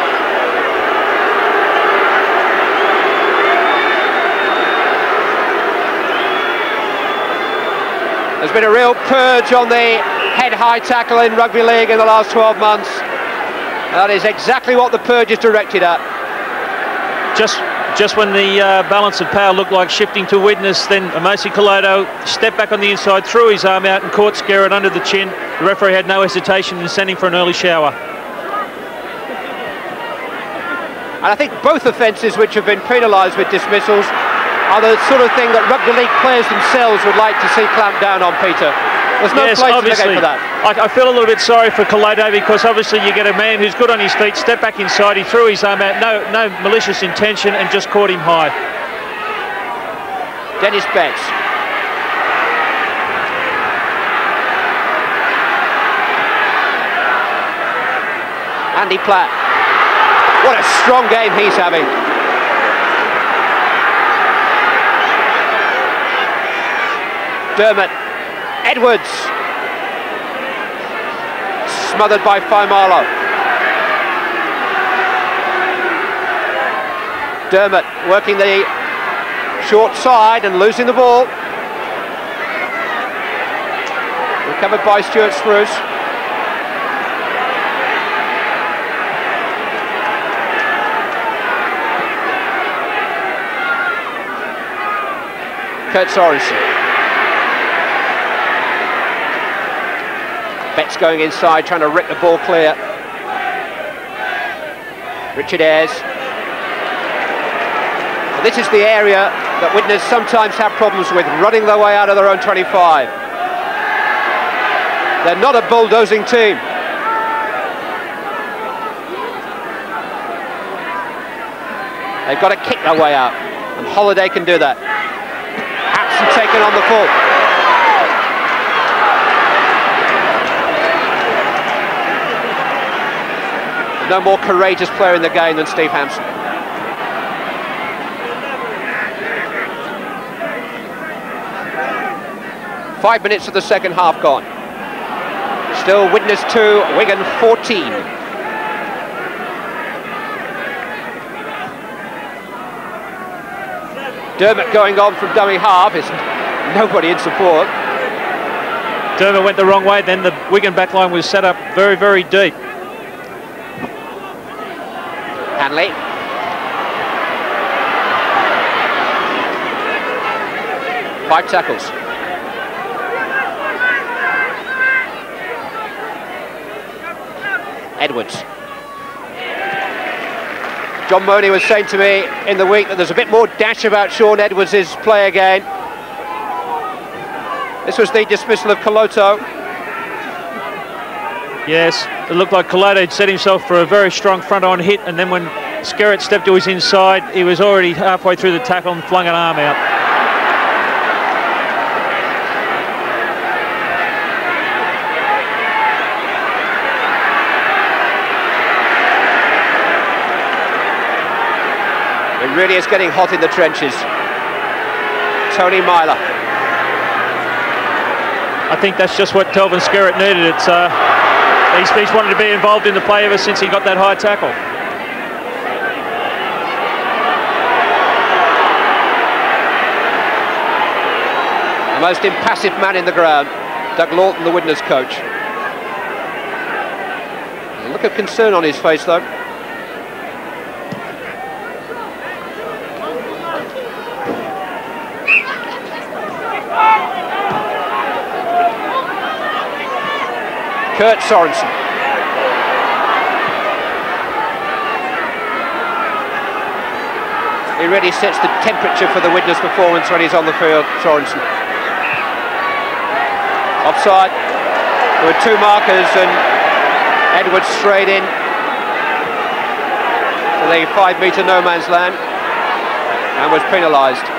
There's been a real purge on the head high tackle in rugby league in the last 12 months. That is exactly what the purge is directed at. Just just when the uh, balance of power looked like shifting to Widnes, then Emosi Koloto stepped back on the inside, threw his arm out and caught Skerrett under the chin. The referee had no hesitation in sending for an early shower. And I think both offences which have been penalised with dismissals are the sort of thing that rugby league players themselves would like to see clamped down on, Peter. There's no yes, place obviously. for that. I, I, feel a little bit sorry for Koloto because obviously you get a man who's good on his feet, step back inside, he threw his arm out, no, no malicious intention and just caught him high. Denis Betts. Andy Platt. What a strong game he's having. Dermott Edwards. Smothered by Faimalo. Dermott working the short side and losing the ball. Recovered by Stuart Spruce. Kurt Sorensen. Betts going inside, trying to rip the ball clear. Richard Eyres. Well, this is the area that Widnes sometimes have problems with, running their way out of their own 25. They're not a bulldozing team. They've got to kick their way out, and Holliday can do that. Hampson taken on the full. No more courageous player in the game than Steve Hampson. Five minutes of the second half gone. Still Widnes 2, Wigan 14. Dermott going on from dummy half is nobody in support. Dermott went the wrong way, then the Wigan back line was set up very, very deep. Hanley. Five tackles. Edwards. John Monie was saying to me in the week that there's a bit more dash about Shaun Edwards' play again. This was the dismissal of Koloto. Yes, it looked like Koloto had set himself for a very strong front-on hit, and then when Skerrett stepped to his inside, he was already halfway through the tackle and flung an arm out. It really is getting hot in the trenches. Tony Myler. I think that's just what Kelvin Skerrett needed. It's uh, he's, he's wanted to be involved in the play ever since he got that high tackle. The most impassive man in the ground, Doug Laughton, the Widnes coach. A look of concern on his face, though. Kurt Sorensen. He really sets the temperature for the Widnes performance when he's on the field, Sorensen. Offside. There were two markers and Edwards straight in to the five metre no man's land and was penalised.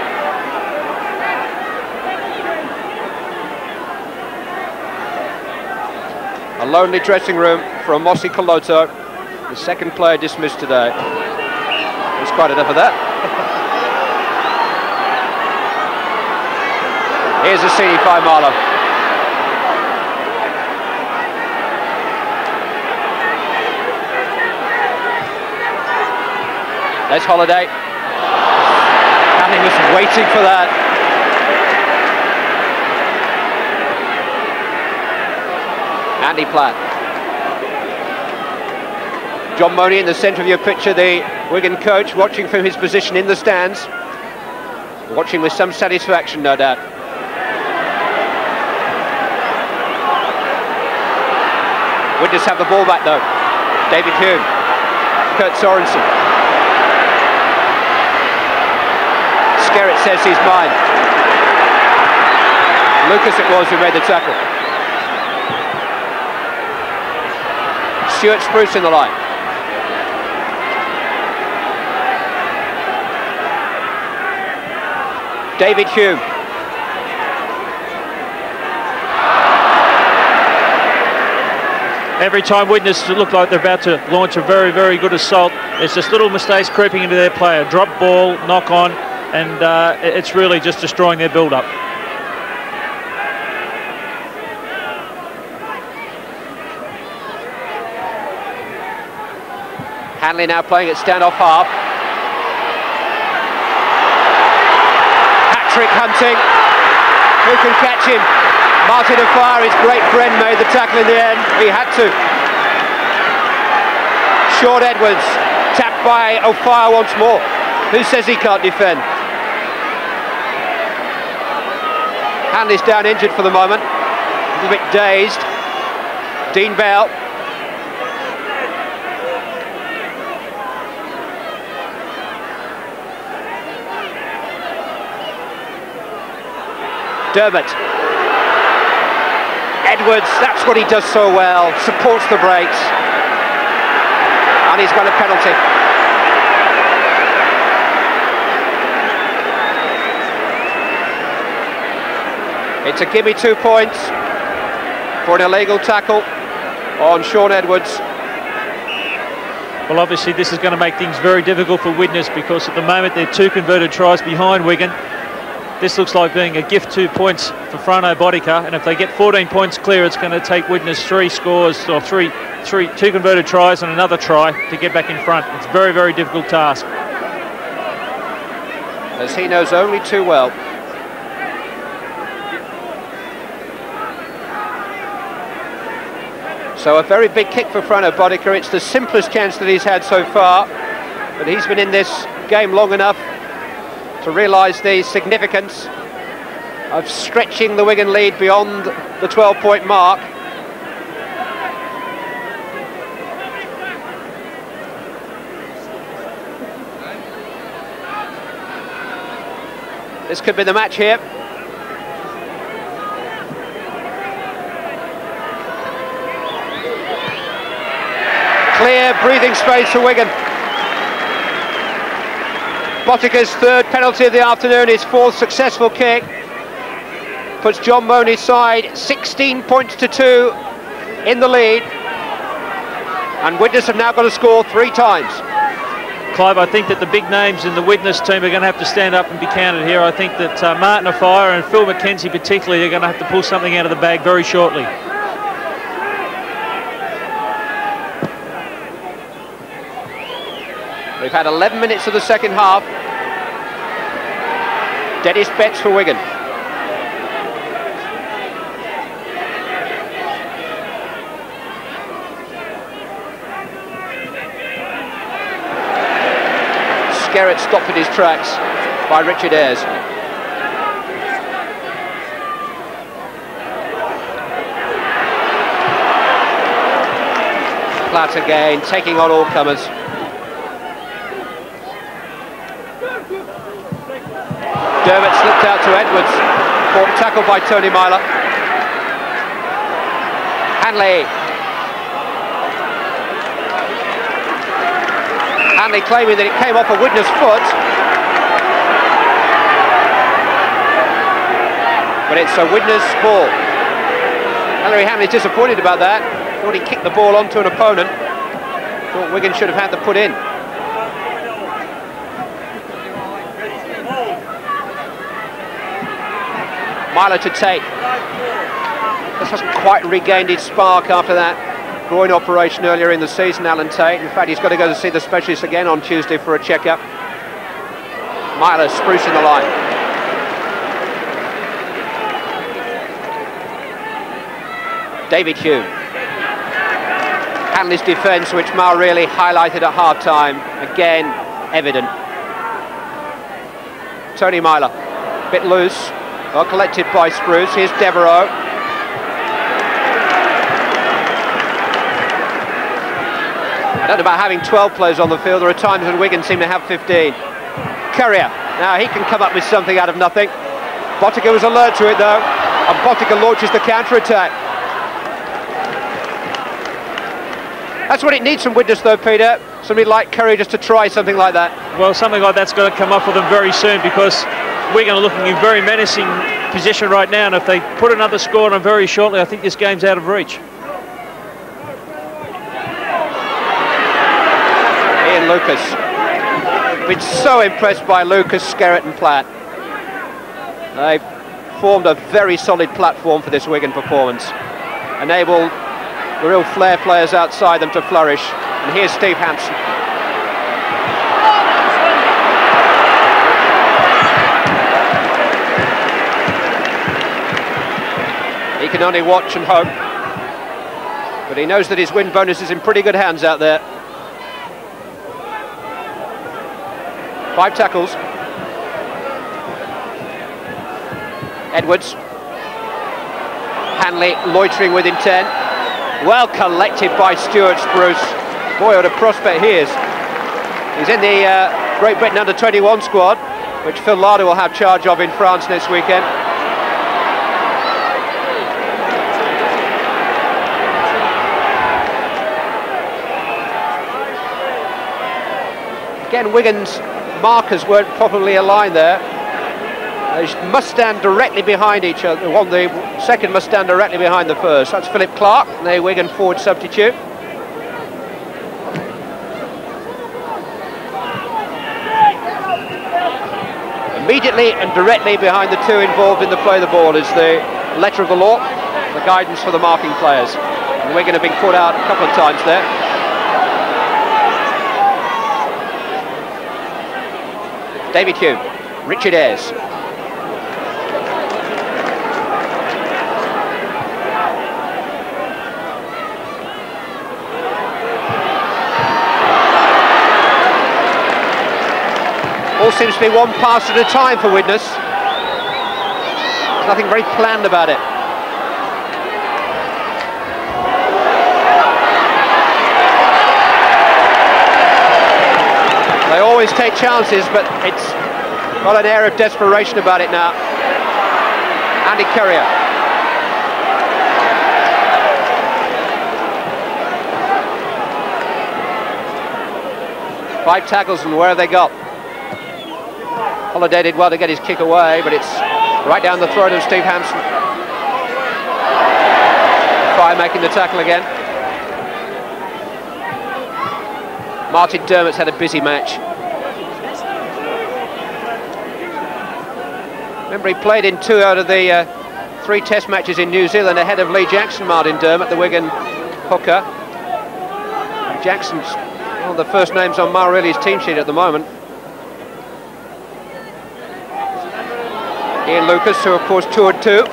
Lonely dressing room for Emosi Koloto, the second player dismissed today. It's quite enough of that. Here's a CD Marlow. There's Holliday. Hanley was waiting for that. Andy Platt. John Monie in the centre of your picture, the Wigan coach, watching from his position in the stands. Watching with some satisfaction, no doubt. Widnes have the ball back though. David Hulme, Kurt Sorensen. Skerrett says he's mine. Lucas it was who made the tackle. Stuart Spruce in the line. David Hulme. Every time Widnes look like they're about to launch a very, very good assault, there's just little mistakes creeping into their player. Drop ball, knock on, and uh, it's really just destroying their build-up. Hanley now playing at stand-off half. Hat-trick hunting. Who can catch him? Martin Offiah, his great friend, made the tackle in the end. He had to. Shaun Edwards, tapped by Offiah once more. Who says he can't defend? Hanley's down injured for the moment, a little bit dazed. Dean Bell. Dermott. Edwards, that's what he does so well, supports the breaks. And he's got a penalty. It's a gimme two points for an illegal tackle on Shaun Edwards. Well, obviously this is going to make things very difficult for Widnes because at the moment they're two converted tries behind Wigan. This looks like being a gift two points for Frano Botica, and if they get 14 points clear, it's going to take Widnes three scores or three, three, two converted tries and another try to get back in front. It's a very, very difficult task. As he knows only too well. So a very big kick for Frano Botica. It's the simplest chance that he's had so far, but he's been in this game long enough to realise the significance of stretching the Wigan lead beyond the 12-point mark. This could be the match here. Clear breathing space for Wigan. Botica's third penalty of the afternoon, his fourth successful kick. Puts John Monie's side 16 points to two in the lead. And Widnes have now got to score three times. Clive, I think that the big names in the Widnes team are going to have to stand up and be counted here. I think that uh, Martin Offiah and Phil McKenzie particularly are going to have to pull something out of the bag very shortly. We've had 11 minutes of the second half. Denis Betts for Wigan. Skerrett stopped in his tracks by Richard Eyres. Platt again, taking on all comers. Tackled by Tony Myler. Hanley. Hanley claiming that it came off a Widnes foot. But it's a Widnes ball. Ellery Hanley's disappointed about that. Thought he kicked the ball onto an opponent. Thought Wigan should have had the put in. Myler to take. This hasn't quite regained his spark after that groin operation earlier in the season, Alan Tait. In fact, he's got to go to see the specialist again on Tuesday for a checkup. Myler sprucing the line. David Hulme. Hanley's defence, which Mal really highlighted at half-time, again evident. Tony Myler, bit loose, well collected by Spruce. Here's Devereux. I don't know about having 12 players on the field. There are times when Wigan seem to have 15. Currier. Now he can come up with something out of nothing. Botica was alert to it though. And Botica launches the counter-attack. That's what it needs from Widnes though, Peter. Somebody like Currier just to try something like that. Well, something like that's going to come up for them very soon because Wigan are looking in very menacing position right now, and if they put another score on very shortly, I think this game's out of reach. Ian Lucas. Been so impressed by Lucas, Skerrett and Platt. They've formed a very solid platform for this Wigan performance. Enable the real flair players outside them to flourish. And here's Steve Hampson. He can only watch and hope. But he knows that his win bonus is in pretty good hands out there. Five tackles. Edwards. Hanley loitering with intent. Well collected by Stuart Spruce. Boy, what a prospect he is. He's in the uh, Great Britain under-21 squad, which Phil Larder will have charge of in France next weekend. Again, Wigan's markers weren't properly aligned there. They must stand directly behind each other. The second must stand directly behind the first. That's Philip Clark, the Wigan forward substitute. Immediately and directly behind the two involved in the play of the ball is the letter of the law, the guidance for the marking players. And Wigan have been caught out a couple of times there. David Hulme, Richard Eyres. All seems to be one pass at a time for Widnes. There's nothing very planned about it. Always take chances, but it's got an air of desperation about it now. Andy Currier. Five tackles and where have they got? Holliday did well to get his kick away, but it's right down the throat of Steve Hampson. Fire making the tackle again. Martin Dermott's had a busy match. Remember, he played in two out of the uh, three test matches in New Zealand ahead of Lee Jackson, Martin Dermott, the Wigan hooker. Jackson's one of the first names on Mal Reilly's team sheet at the moment. Ian Lucas, who of course toured too.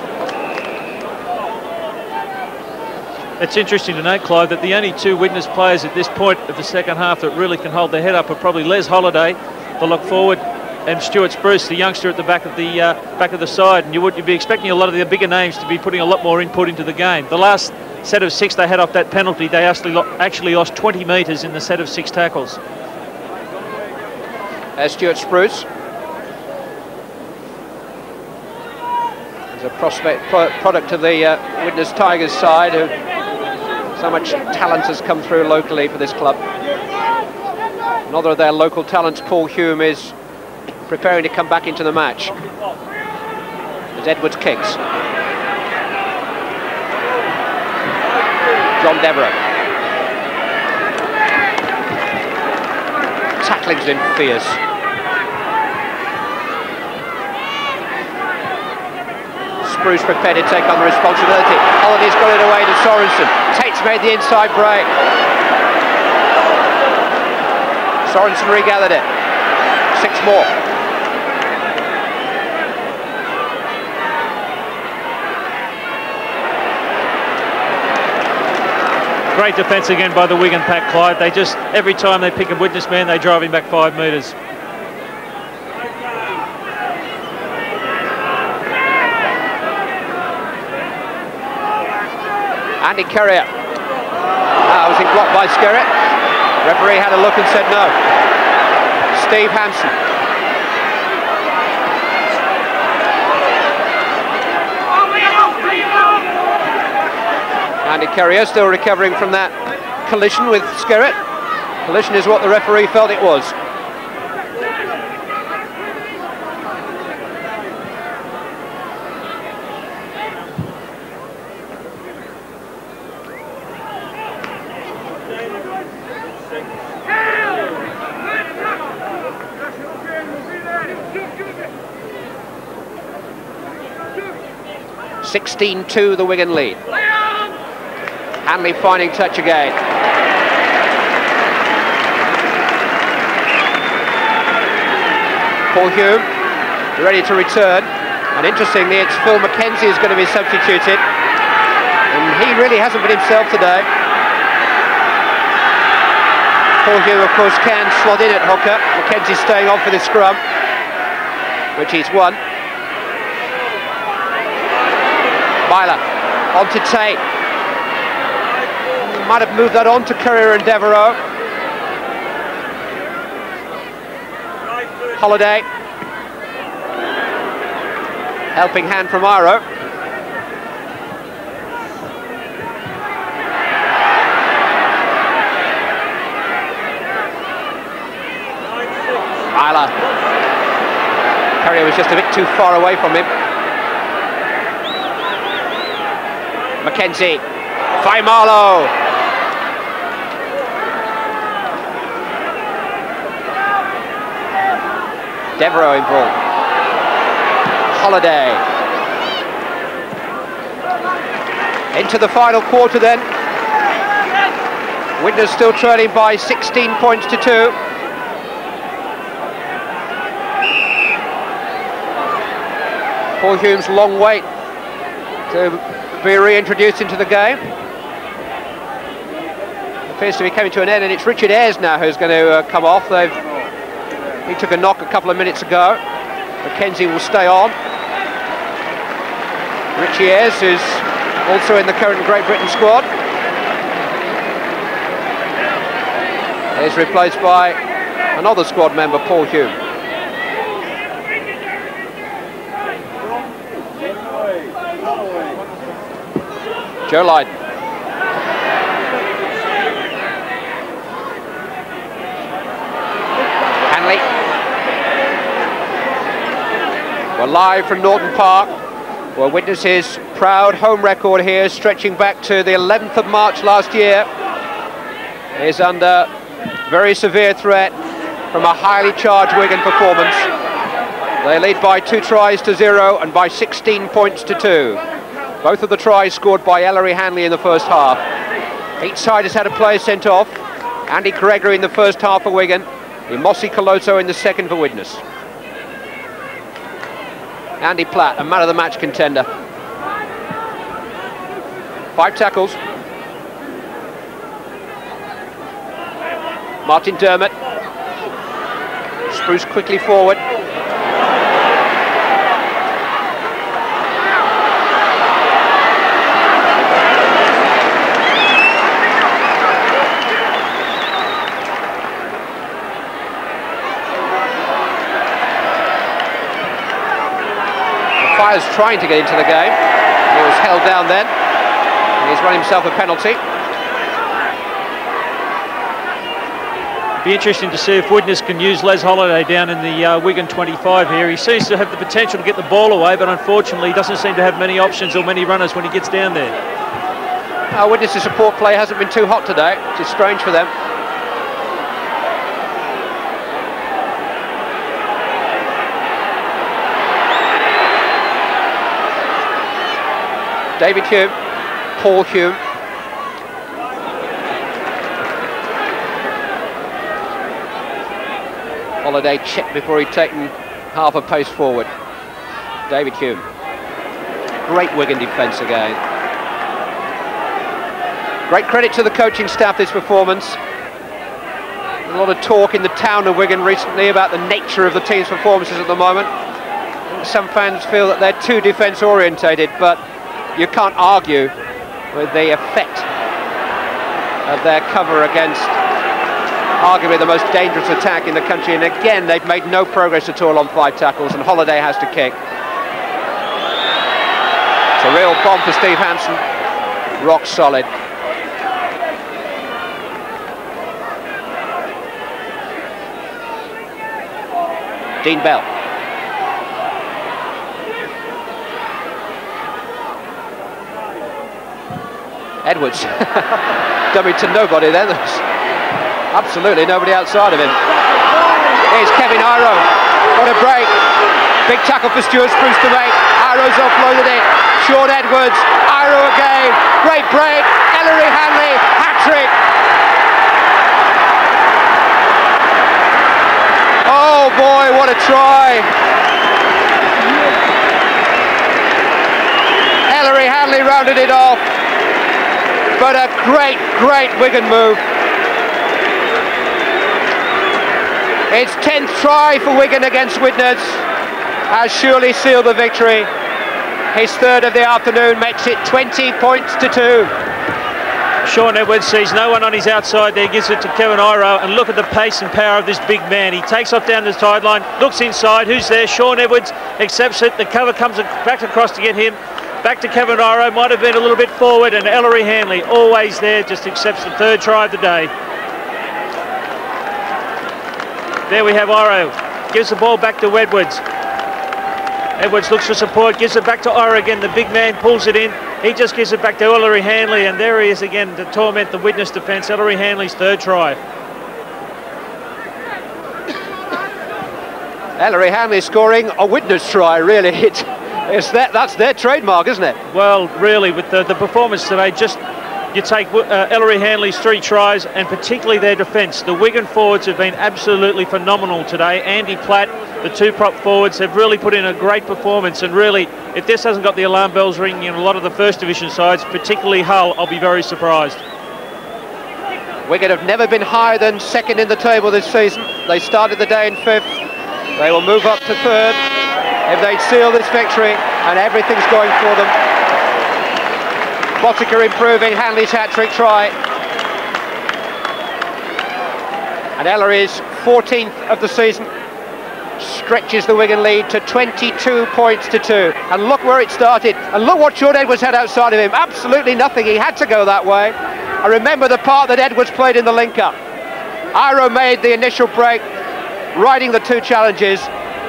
It's interesting to note, Clive, that the only two Widnes players at this point of the second half that really can hold their head up are probably Les Holliday, the loose forward, and Stuart Spruce, the youngster at the back of the uh, back of the side. And you would you'd be expecting a lot of the bigger names to be putting a lot more input into the game. The last set of six they had off that penalty, they actually actually lost 20 metres in the set of six tackles. As Stuart Spruce. He's a prospect pro product of the uh, Widnes Tigers side who so much talent has come through locally for this club. Another of their local talents, Paul Hulme, is preparing to come back into the match. As Edwards kicks. John Devereux. Tackling's fierce. Spruce prepared to take on the responsibility. Holliday's got it away to Sorensen. Tait's made the inside break. Sorensen regathered it. Six more. Great defence again by the Wigan pack, Clive. They just, every time they pick a Widnes man, they drive him back five metres. Andy Currier. Ah, was he blocked by Skerrett? Referee had a look and said no. Steve Hampson. Andy Currier still recovering from that collision with Skerrett. Collision is what the referee felt it was. Sixteen-two, the Wigan lead. Hanley finding touch again. Paul Hulme ready to return. And interestingly, it's Phil McKenzie who's going to be substituted. And he really hasn't been himself today. Paul Hulme, of course, can slot in at hooker. McKenzie's staying on for the scrum, which he's won. Myler on to Tait. Might have moved that on to Currier and Devereux. Holliday. Helping hand from Iro. Myler. Currier was just a bit too far away from him. McKenzie. Faimalo. Devereux in ball. Holliday. Into the final quarter then. Widnes still trailing by 16 points to 2. Paul Hulme's long wait to be reintroduced into the game. Appears to be coming to an end, and it's Richard Eyres now who's going to uh, come off. They've he took a knock a couple of minutes ago. McKenzie will stay on. Richie Eyres, who's also in the current Great Britain squad, is replaced by another squad member, Paul Hulme. Joe Lydon. Hanley. We're live from Naughton Park. We'll Widnes his proud home record here, stretching back to the 11th of March last year. Is under very severe threat from a highly charged Wigan performance. They lead by two tries to zero and by 16 points to two. Both of the tries scored by Ellery Hanley in the first half. Each side has had a player sent off. Andy Gregory in the first half for Wigan. Emosi Koloto in the second for Widnes. Andy Platt, a man of the match contender. Five tackles. Martin Dermott. Spruce quickly forward. Fire's trying to get into the game. He was held down then. He's run himself a penalty. Be interesting to see if Widnes can use Les Holliday down in the uh, Wigan 25 here. He seems to have the potential to get the ball away, but unfortunately he doesn't seem to have many options or many runners when he gets down there. Our Widnes' support play hasn't been too hot today, which is strange for them. David Hulme, Paul Hulme. Holliday checked before he'd taken half a pace forward. David Hulme. Great Wigan defence again. Great credit to the coaching staff this performance. A lot of talk in the town of Wigan recently about the nature of the team's performances at the moment. Some fans feel that they're too defence orientated, but you can't argue with the effect of their cover against arguably the most dangerous attack in the country. And again, they've made no progress at all on five tackles, and Holliday has to kick. It's a real bomb for Steve Hampson. Rock solid. Dean Bell. Edwards. Dummy to nobody then. There's absolutely nobody outside of him. Here's Kevin Iro. What a break. Big tackle for Stuart Spruce to make. Iro's offloaded it. Shaun Edwards. Iro again. Great break. Ellery Hanley. Hat-trick. Oh boy, what a try. Ellery Hanley rounded it off. But a great, great Wigan move. It's 10th try for Wigan against Widnes has surely sealed the victory. His third of the afternoon makes it 20 points to two. Shaun Edwards sees no one on his outside there, gives it to Kevin Iro, and look at the pace and power of this big man. He takes off down the sideline, looks inside, who's there? Shaun Edwards accepts it, the cover comes back across to get him. Back to Kevin Iro, might have been a little bit forward, and Ellery Hanley, always there, just accepts the third try of the day. There we have Iro, gives the ball back to Edwards. Edwards looks for support, gives it back to Iro again. The big man pulls it in. He just gives it back to Ellery Hanley, and there he is again to torment the Widnes defence. Ellery Hanley's third try. Ellery Hanley scoring a Widnes try, really. It, it's that, that's their trademark, isn't it? Well, really, with the, the performance today, just you take uh, Ellery Hanley's three tries and particularly their defence. The Wigan forwards have been absolutely phenomenal today. Andy Platt, the two prop forwards, have really put in a great performance. And really, if this hasn't got the alarm bells ringing in a lot of the first division sides, particularly Hull, I'll be very surprised. Wigan have never been higher than second in the table this season. They started the day in fifth. They will move up to third if they seal this victory and everything's going for them. Botica improving, Hanley's hat-trick try. And Ellery's 14th of the season stretches the Wigan lead to 22 points to 2. And look where it started. And look what Shaun Edwards had outside of him. Absolutely nothing. He had to go that way. I remember the part that Edwards played in the link-up. Iro made the initial break, riding the two challenges.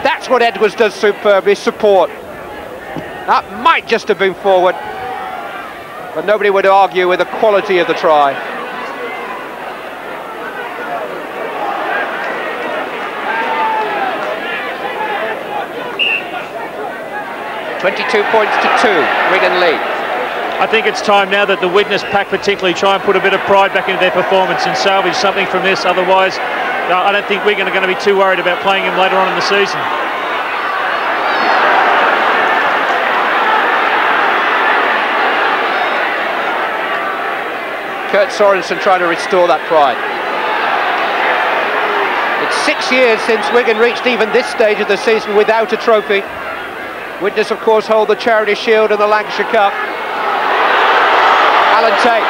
That's what Edwards does superbly, support. That might just have been forward but nobody would argue with the quality of the try. Twenty-two points to two, Wigan lead. I think it's time now that the Widnes pack particularly try and put a bit of pride back into their performance and salvage something from this. Otherwise, I don't think are going to be too worried about playing him later on in the season. Kurt Sorensen trying to restore that pride. It's six years since Wigan reached even this stage of the season without a trophy. Widnes, of course, hold the Charity Shield and the Lancashire Cup. Alan Tait.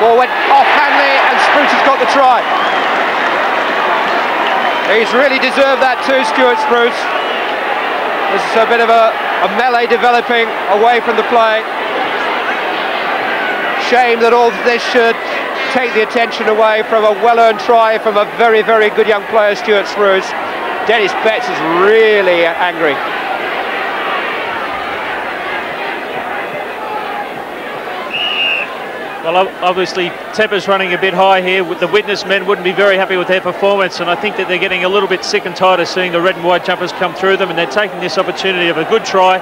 Ball went off Spruce has got the try. He's really deserved that too, Stuart Spruce. This is a bit of a, a melee developing away from the play. Shame that all this should take the attention away from a well-earned try from a very, very good young player, Stuart Spruce. Denis Betts is really angry. Well, obviously, temper's running a bit high here. The Widnes men wouldn't be very happy with their performance, and I think that they're getting a little bit sick and tired of seeing the red and white jumpers come through them, and they're taking this opportunity of a good try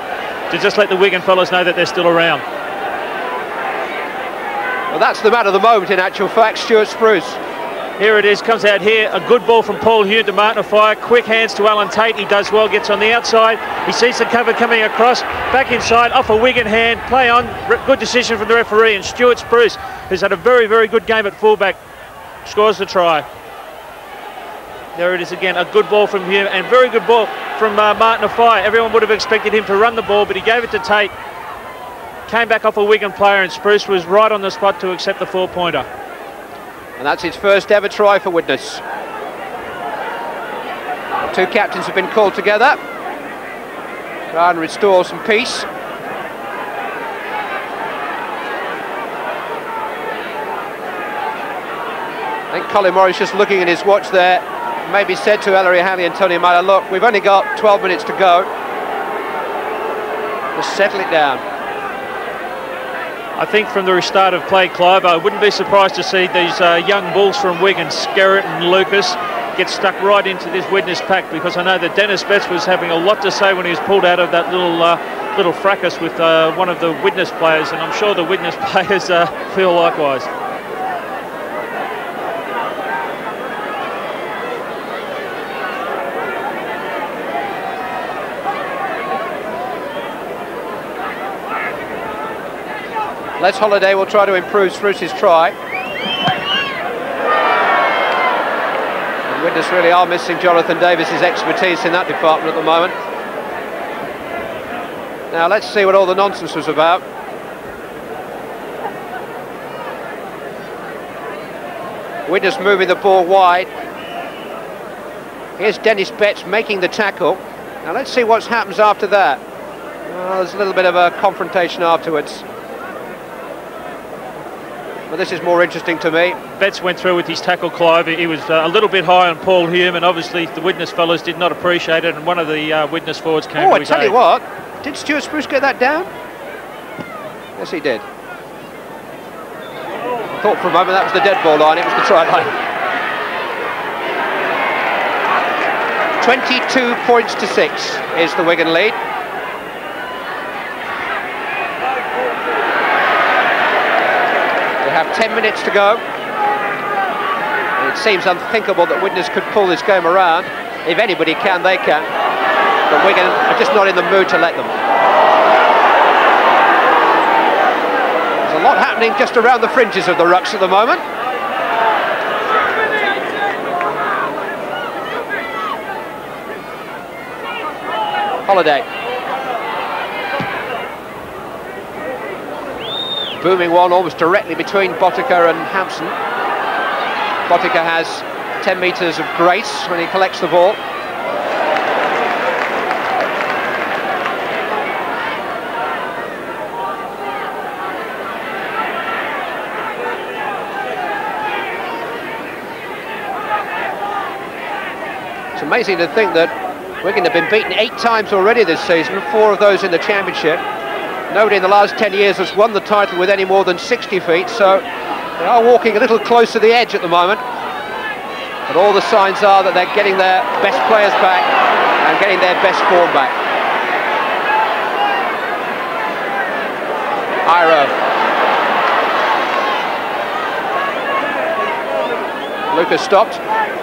to just let the Wigan fellas know that they're still around. Well, that's the man of the moment in actual fact, Stuart Spruce. Here it is, comes out here, a good ball from Paul Hulme to Martin Offiah, quick hands to Alan Tait, he does well, gets on the outside, he sees the cover coming across, back inside, off a Wigan hand, play on, good decision from the referee, and Stuart Spruce, who's had a very, very good game at fullback, scores the try. There it is again, a good ball from Hulme, and very good ball from uh, Martin Offiah. Everyone would have expected him to run the ball, but he gave it to Tait, came back off a Wigan player and Spruce was right on the spot to accept the four-pointer. And that's his first ever try for Widnes. Two captains have been called together. Try and restore some peace. I think Colin Morris just looking at his watch there, maybe said to Ellery Hanley and Tony Myler, look, we've only got 12 minutes to go. Just settle it down. I think from the restart of play, Clive, I wouldn't be surprised to see these uh, young bulls from Wigan, Skerrett and Lucas, get stuck right into this Widnes pack because I know that Denis Betts was having a lot to say when he was pulled out of that little uh, little fracas with uh, one of the Widnes players, and I'm sure the Widnes players uh, feel likewise. Les Holliday will try to improve Spruce's try. And Widnes really are missing Jonathan Davies's expertise in that department at the moment. Now let's see what all the nonsense was about. Widnes moving the ball wide. Here's Denis Betts making the tackle. Now let's see what happens after that. Well, there's a little bit of a confrontation afterwards. But this is more interesting to me. Betts went through with his tackle, Clive. He was uh, a little bit high on Paul Hulme, and obviously the Widnes fellas did not appreciate it, and one of the uh, Widnes forwards came Oh, to I tell aid. you what, did Stuart Spruce get that down? Yes, he did. I thought for a moment that was the dead ball line, it was the try line. 22 points to 6 is the Wigan lead. We have 10 minutes to go. It seems unthinkable that Widnes could pull this game around. If anybody can, they can. But Wigan are just not in the mood to let them. There's a lot happening just around the fringes of the rucks at the moment. Holliday. Booming one almost directly between Botica and Hampson. Botica has 10 metres of grace when he collects the ball. It's amazing to think that Wigan have been beaten eight times already this season, four of those in the Championship. Nobody in the last 10 years has won the title with any more than 60 feet, so they are walking a little close to the edge at the moment. But all the signs are that they're getting their best players back and getting their best form back. Iro. Lucas stopped.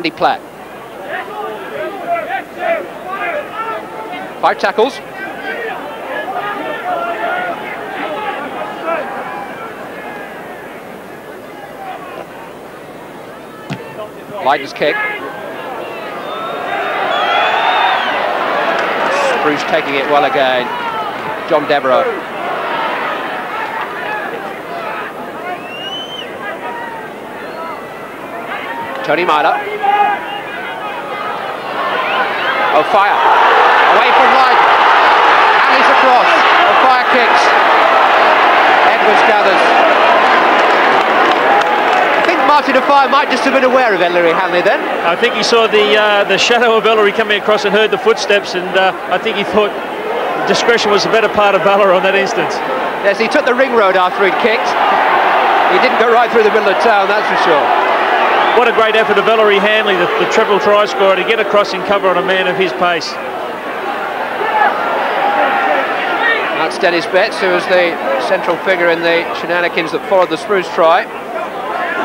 Andy Platt. Five tackles. Leighton's kick. Spruce taking it well again. John Devereux. Tony Myler. Oh, fire. Away from line. Hanley's across. Oh, fire kicks. Edwards gathers. I think Martin Offiah might just have been aware of Ellery Hanley then. I think he saw the uh, the shadow of Ellery coming across and heard the footsteps, and uh, I think he thought discretion was the better part of valour on that instance. Yes, he took the ring road after he'd kicked. He didn't go right through the middle of town, that's for sure. What a great effort of Ellery Hanley, the, the triple try scorer, to get across in cover on a man of his pace. That's Denis Betts, who was the central figure in the shenanigans that followed the Spruce try.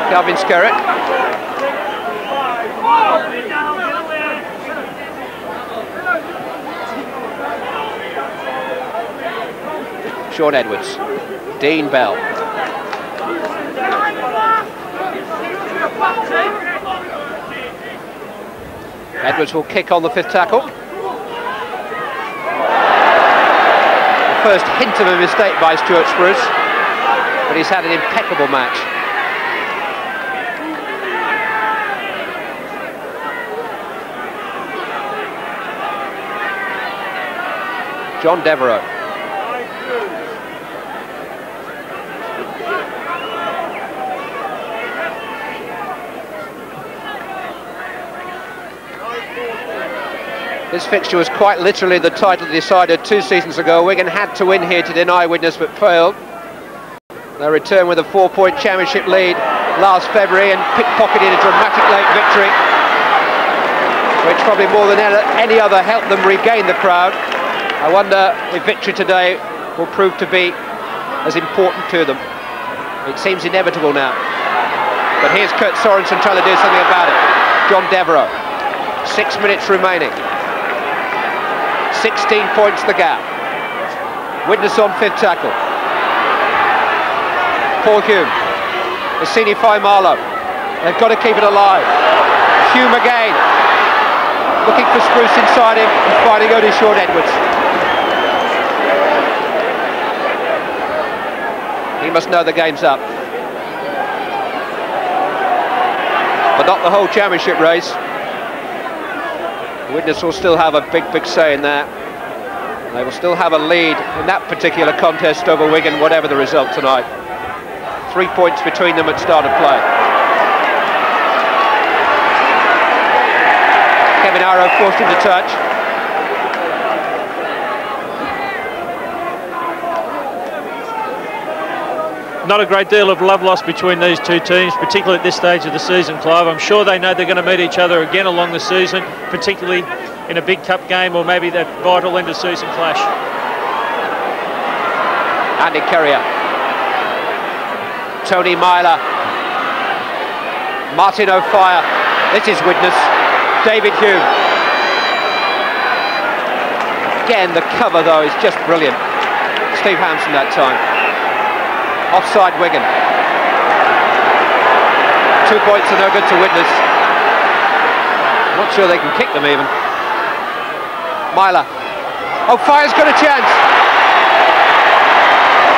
Kelvin Skerrett. Shaun Edwards. Dean Bell. Edwards will kick on the fifth tackle. The first hint of a mistake by Stuart Spruce, but he's had an impeccable match. John Devereux. This fixture was quite literally the title decided two seasons ago. Wigan had to win here to deny Widnes but failed. They returned with a four-point championship lead last February and pickpocketed a dramatic late victory, which probably more than any other helped them regain the crowd. I wonder if victory today will prove to be as important to them. It seems inevitable now. But here's Kurt Sorensen trying to do something about it. John Devereux. Six minutes remaining. 16 points the gap. Widnes on fifth tackle. Paul Hulme. Assini Marlow. They've got to keep it alive. Hulme again. Looking for Spruce inside him and finding Odie Short Edwards. He must know the game's up. But not the whole championship race. Widnes will still have a big, big say in that. They will still have a lead in that particular contest over Wigan, whatever the result tonight. Three points between them at start of play. Kevin Iro forced into touch. Not a great deal of love lost between these two teams, particularly at this stage of the season, Clive. I'm sure they know they're going to meet each other again along the season, particularly in a big cup game or maybe that vital end of season clash. Andy Currier. Tony Myler. Martin Offiah. This is Widnes. David Hulme. Again, the cover though is just brilliant. Steve Hampson that time. Offside Wigan. Two points are no good to Widnes. Not sure they can kick them even. Myler. Oh, Fire's got a chance.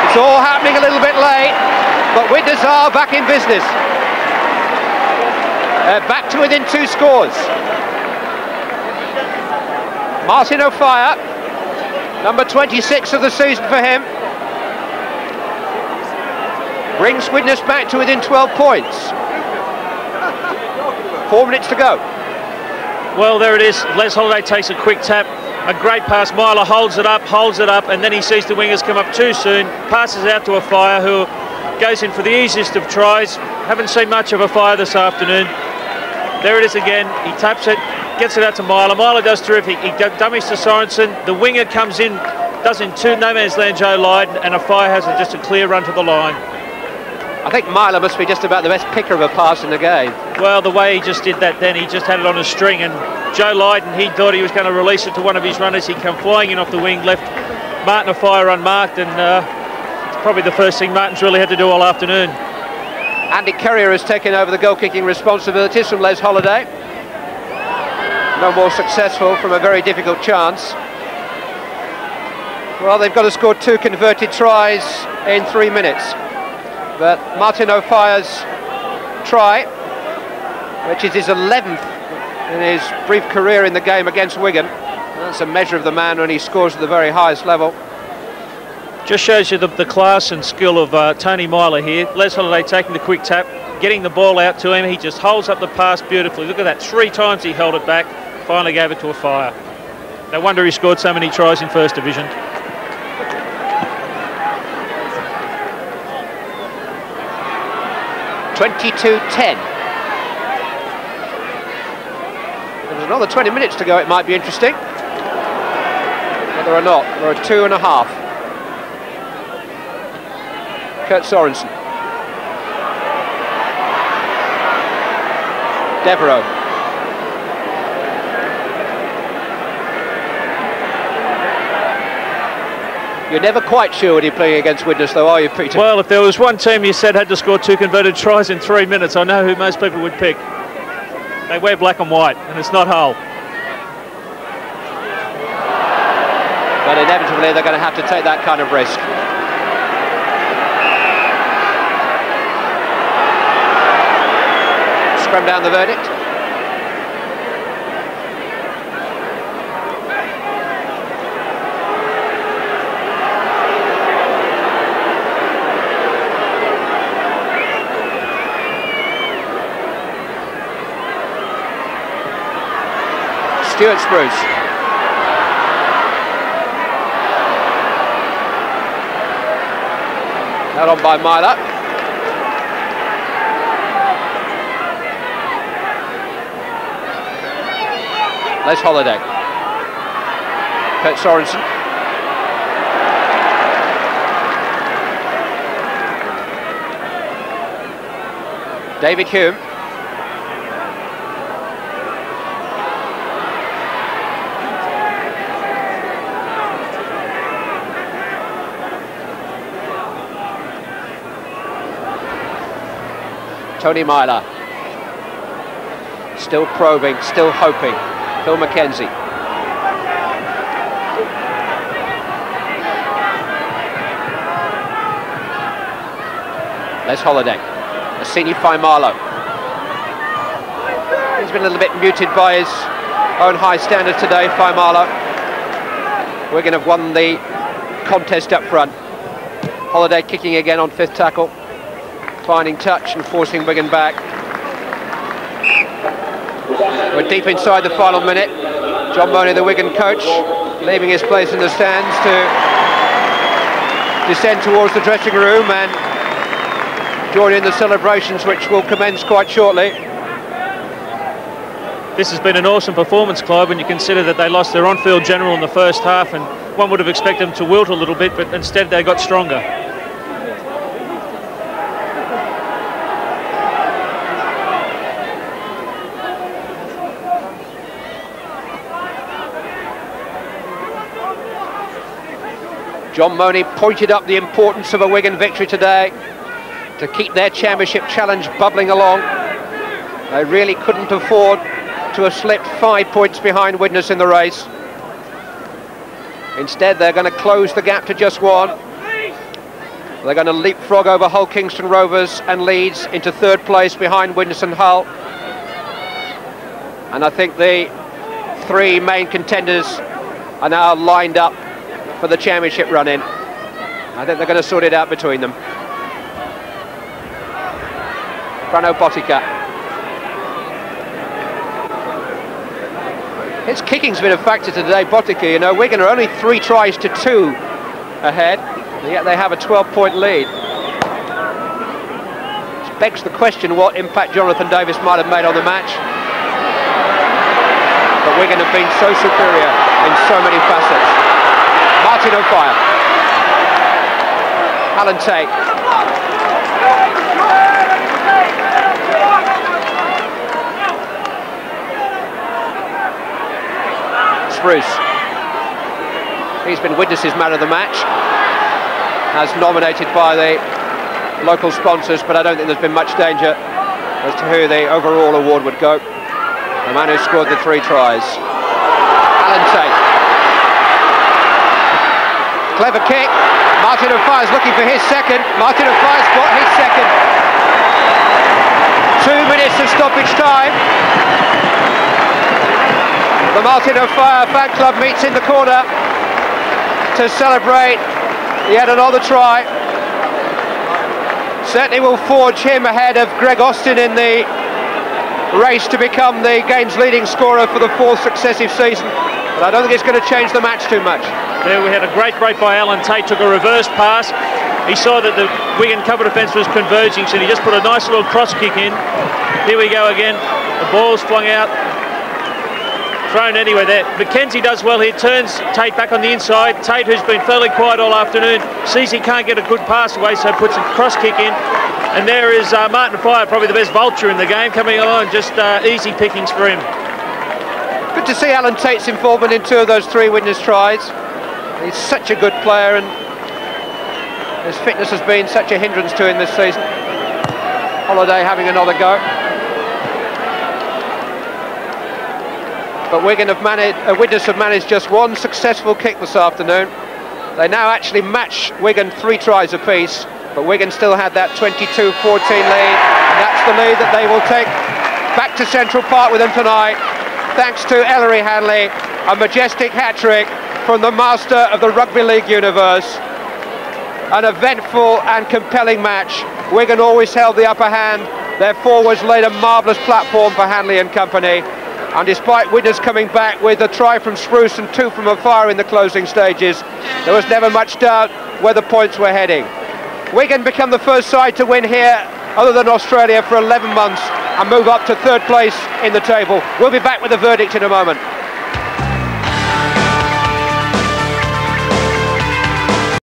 It's all happening a little bit late, but Widnes are back in business. Back to within two scores. Martin Offiah, number 26 of the season for him brings Widnes back to within 12 points. Four minutes to go. Well, there it is. Les Holliday takes a quick tap. A great pass. Myler holds it up, holds it up, and then he sees the wingers come up too soon. Passes out to a fire who goes in for the easiest of tries. Haven't seen much of a fire this afternoon. There it is again. He taps it, gets it out to Myler. Myler does terrific. He dummies to Sorensen. The winger comes in, does in two no man's land Joe Lydon, and a fire has just a clear run to the line. I think Myler must be just about the best picker of a pass in the game. Well, the way he just did that then, he just had it on a string, and Joe Lydon, he thought he was going to release it to one of his runners. He come flying in off the wing, left Martin Offiah unmarked, and uh, it's probably the first thing Martin's really had to do all afternoon. Andy Currier has taken over the goal-kicking responsibilities from Les Holliday. No more successful from a very difficult chance. Well, they've got to score two converted tries in three minutes. But Martin Offiah's try, which is his 11th in his brief career in the game against Wigan. That's a measure of the man when he scores at the very highest level. Just shows you the, the class and skill of uh, Tony Myler here. Les Holliday taking the quick tap, getting the ball out to him. He just holds up the pass beautifully. Look at that, three times he held it back, finally gave it to Offiah. No wonder he scored so many tries in First Division. 22-10. There's another 20 minutes to go, it might be interesting. Whether or not, there are two and a half. Kurt Sorensen. Devereux. You're never quite sure when you're playing against Widnes, though, are you, Peter? Well, if there was one team you said had to score two converted tries in three minutes, I know who most people would pick. They wear black and white, and it's not Hull. But inevitably, they're going to have to take that kind of risk. Scrum down the verdict. Stuart Spruce. Out on by Myler. Les Holliday. Kurt Sorensen. David Hulme. Tony Myler. Still probing, still hoping. Phil McKenzie. Les Holliday. Esene Faimalo. He's been a little bit muted by his own high standard today, Faimalo. Wigan have won the contest up front. Holliday kicking again on fifth tackle, finding touch and forcing Wigan back. We're deep inside the final minute. John Monie, the Wigan coach, leaving his place in the stands to descend towards the dressing room and join in the celebrations which will commence quite shortly. This has been an awesome performance, Clive, when you consider that they lost their on-field general in the first half and one would have expected them to wilt a little bit, but instead they got stronger. John Monie pointed up the importance of a Wigan victory today to keep their championship challenge bubbling along. They really couldn't afford to have slipped five points behind Widnes in the race. Instead, they're going to close the gap to just one. They're going to leapfrog over Hull Kingston Rovers and Leeds into third place behind Widnes and Hull. And I think the three main contenders are now lined up for the championship run in. I think they're going to sort it out between them. Frano Botica. His kicking's been a factor today, Botica. You know, Wigan are only three tries to two ahead, yet they have a 12-point lead. Which begs the question what impact Jonathan Davies might have made on the match. But Wigan have been so superior in so many facets. Martin Offiah. Alan Tait. Spruce. He's been Widnes's man of the match, as nominated by the local sponsors, but I don't think there's been much danger as to who the overall award would go. The man who scored the three tries. Alan Tait. Clever kick. Martin Offiah's looking for his second. Martin Offiah's got his second. Two minutes of stoppage time. The Martin Offiah fan club meets in the corner to celebrate yet another try. Certainly will forge him ahead of Greg Austin in the race to become the game's leading scorer for the fourth successive season. But I don't think it's going to change the match too much. There we had a great break by Alan Tait, took a reverse pass. He saw that the Wigan cover defence was converging, so he just put a nice little cross kick in. Here we go again. The ball's flung out, thrown anywhere there. McKenzie does well here, turns Tait back on the inside. Tait, who's been fairly quiet all afternoon, sees he can't get a good pass away, so puts a cross kick in. And there is uh, Martin Offiah, probably the best vulture in the game, coming along, just uh, easy pickings for him. Good to see Alan Tait's involvement in two of those three Widnes tries. He's such a good player and his fitness has been such a hindrance to him this season. Holliday having another go. But Wigan have managed, uh, Widnes have managed just one successful kick this afternoon. They now actually match Wigan three tries apiece, but Wigan still had that 22-14 lead, and that's the lead that they will take back to Central Park with them tonight, thanks to Ellery Hanley, a majestic hat-trick from the master of the Rugby League universe. An eventful and compelling match. Wigan always held the upper hand. Their forwards laid a marvellous platform for Hanley and company. And despite Widnes coming back with a try from Spruce and two from Offiah in the closing stages, there was never much doubt where the points were heading. Wigan become the first side to win here, other than Australia, for 11 months and move up to third place in the table. We'll be back with the verdict in a moment.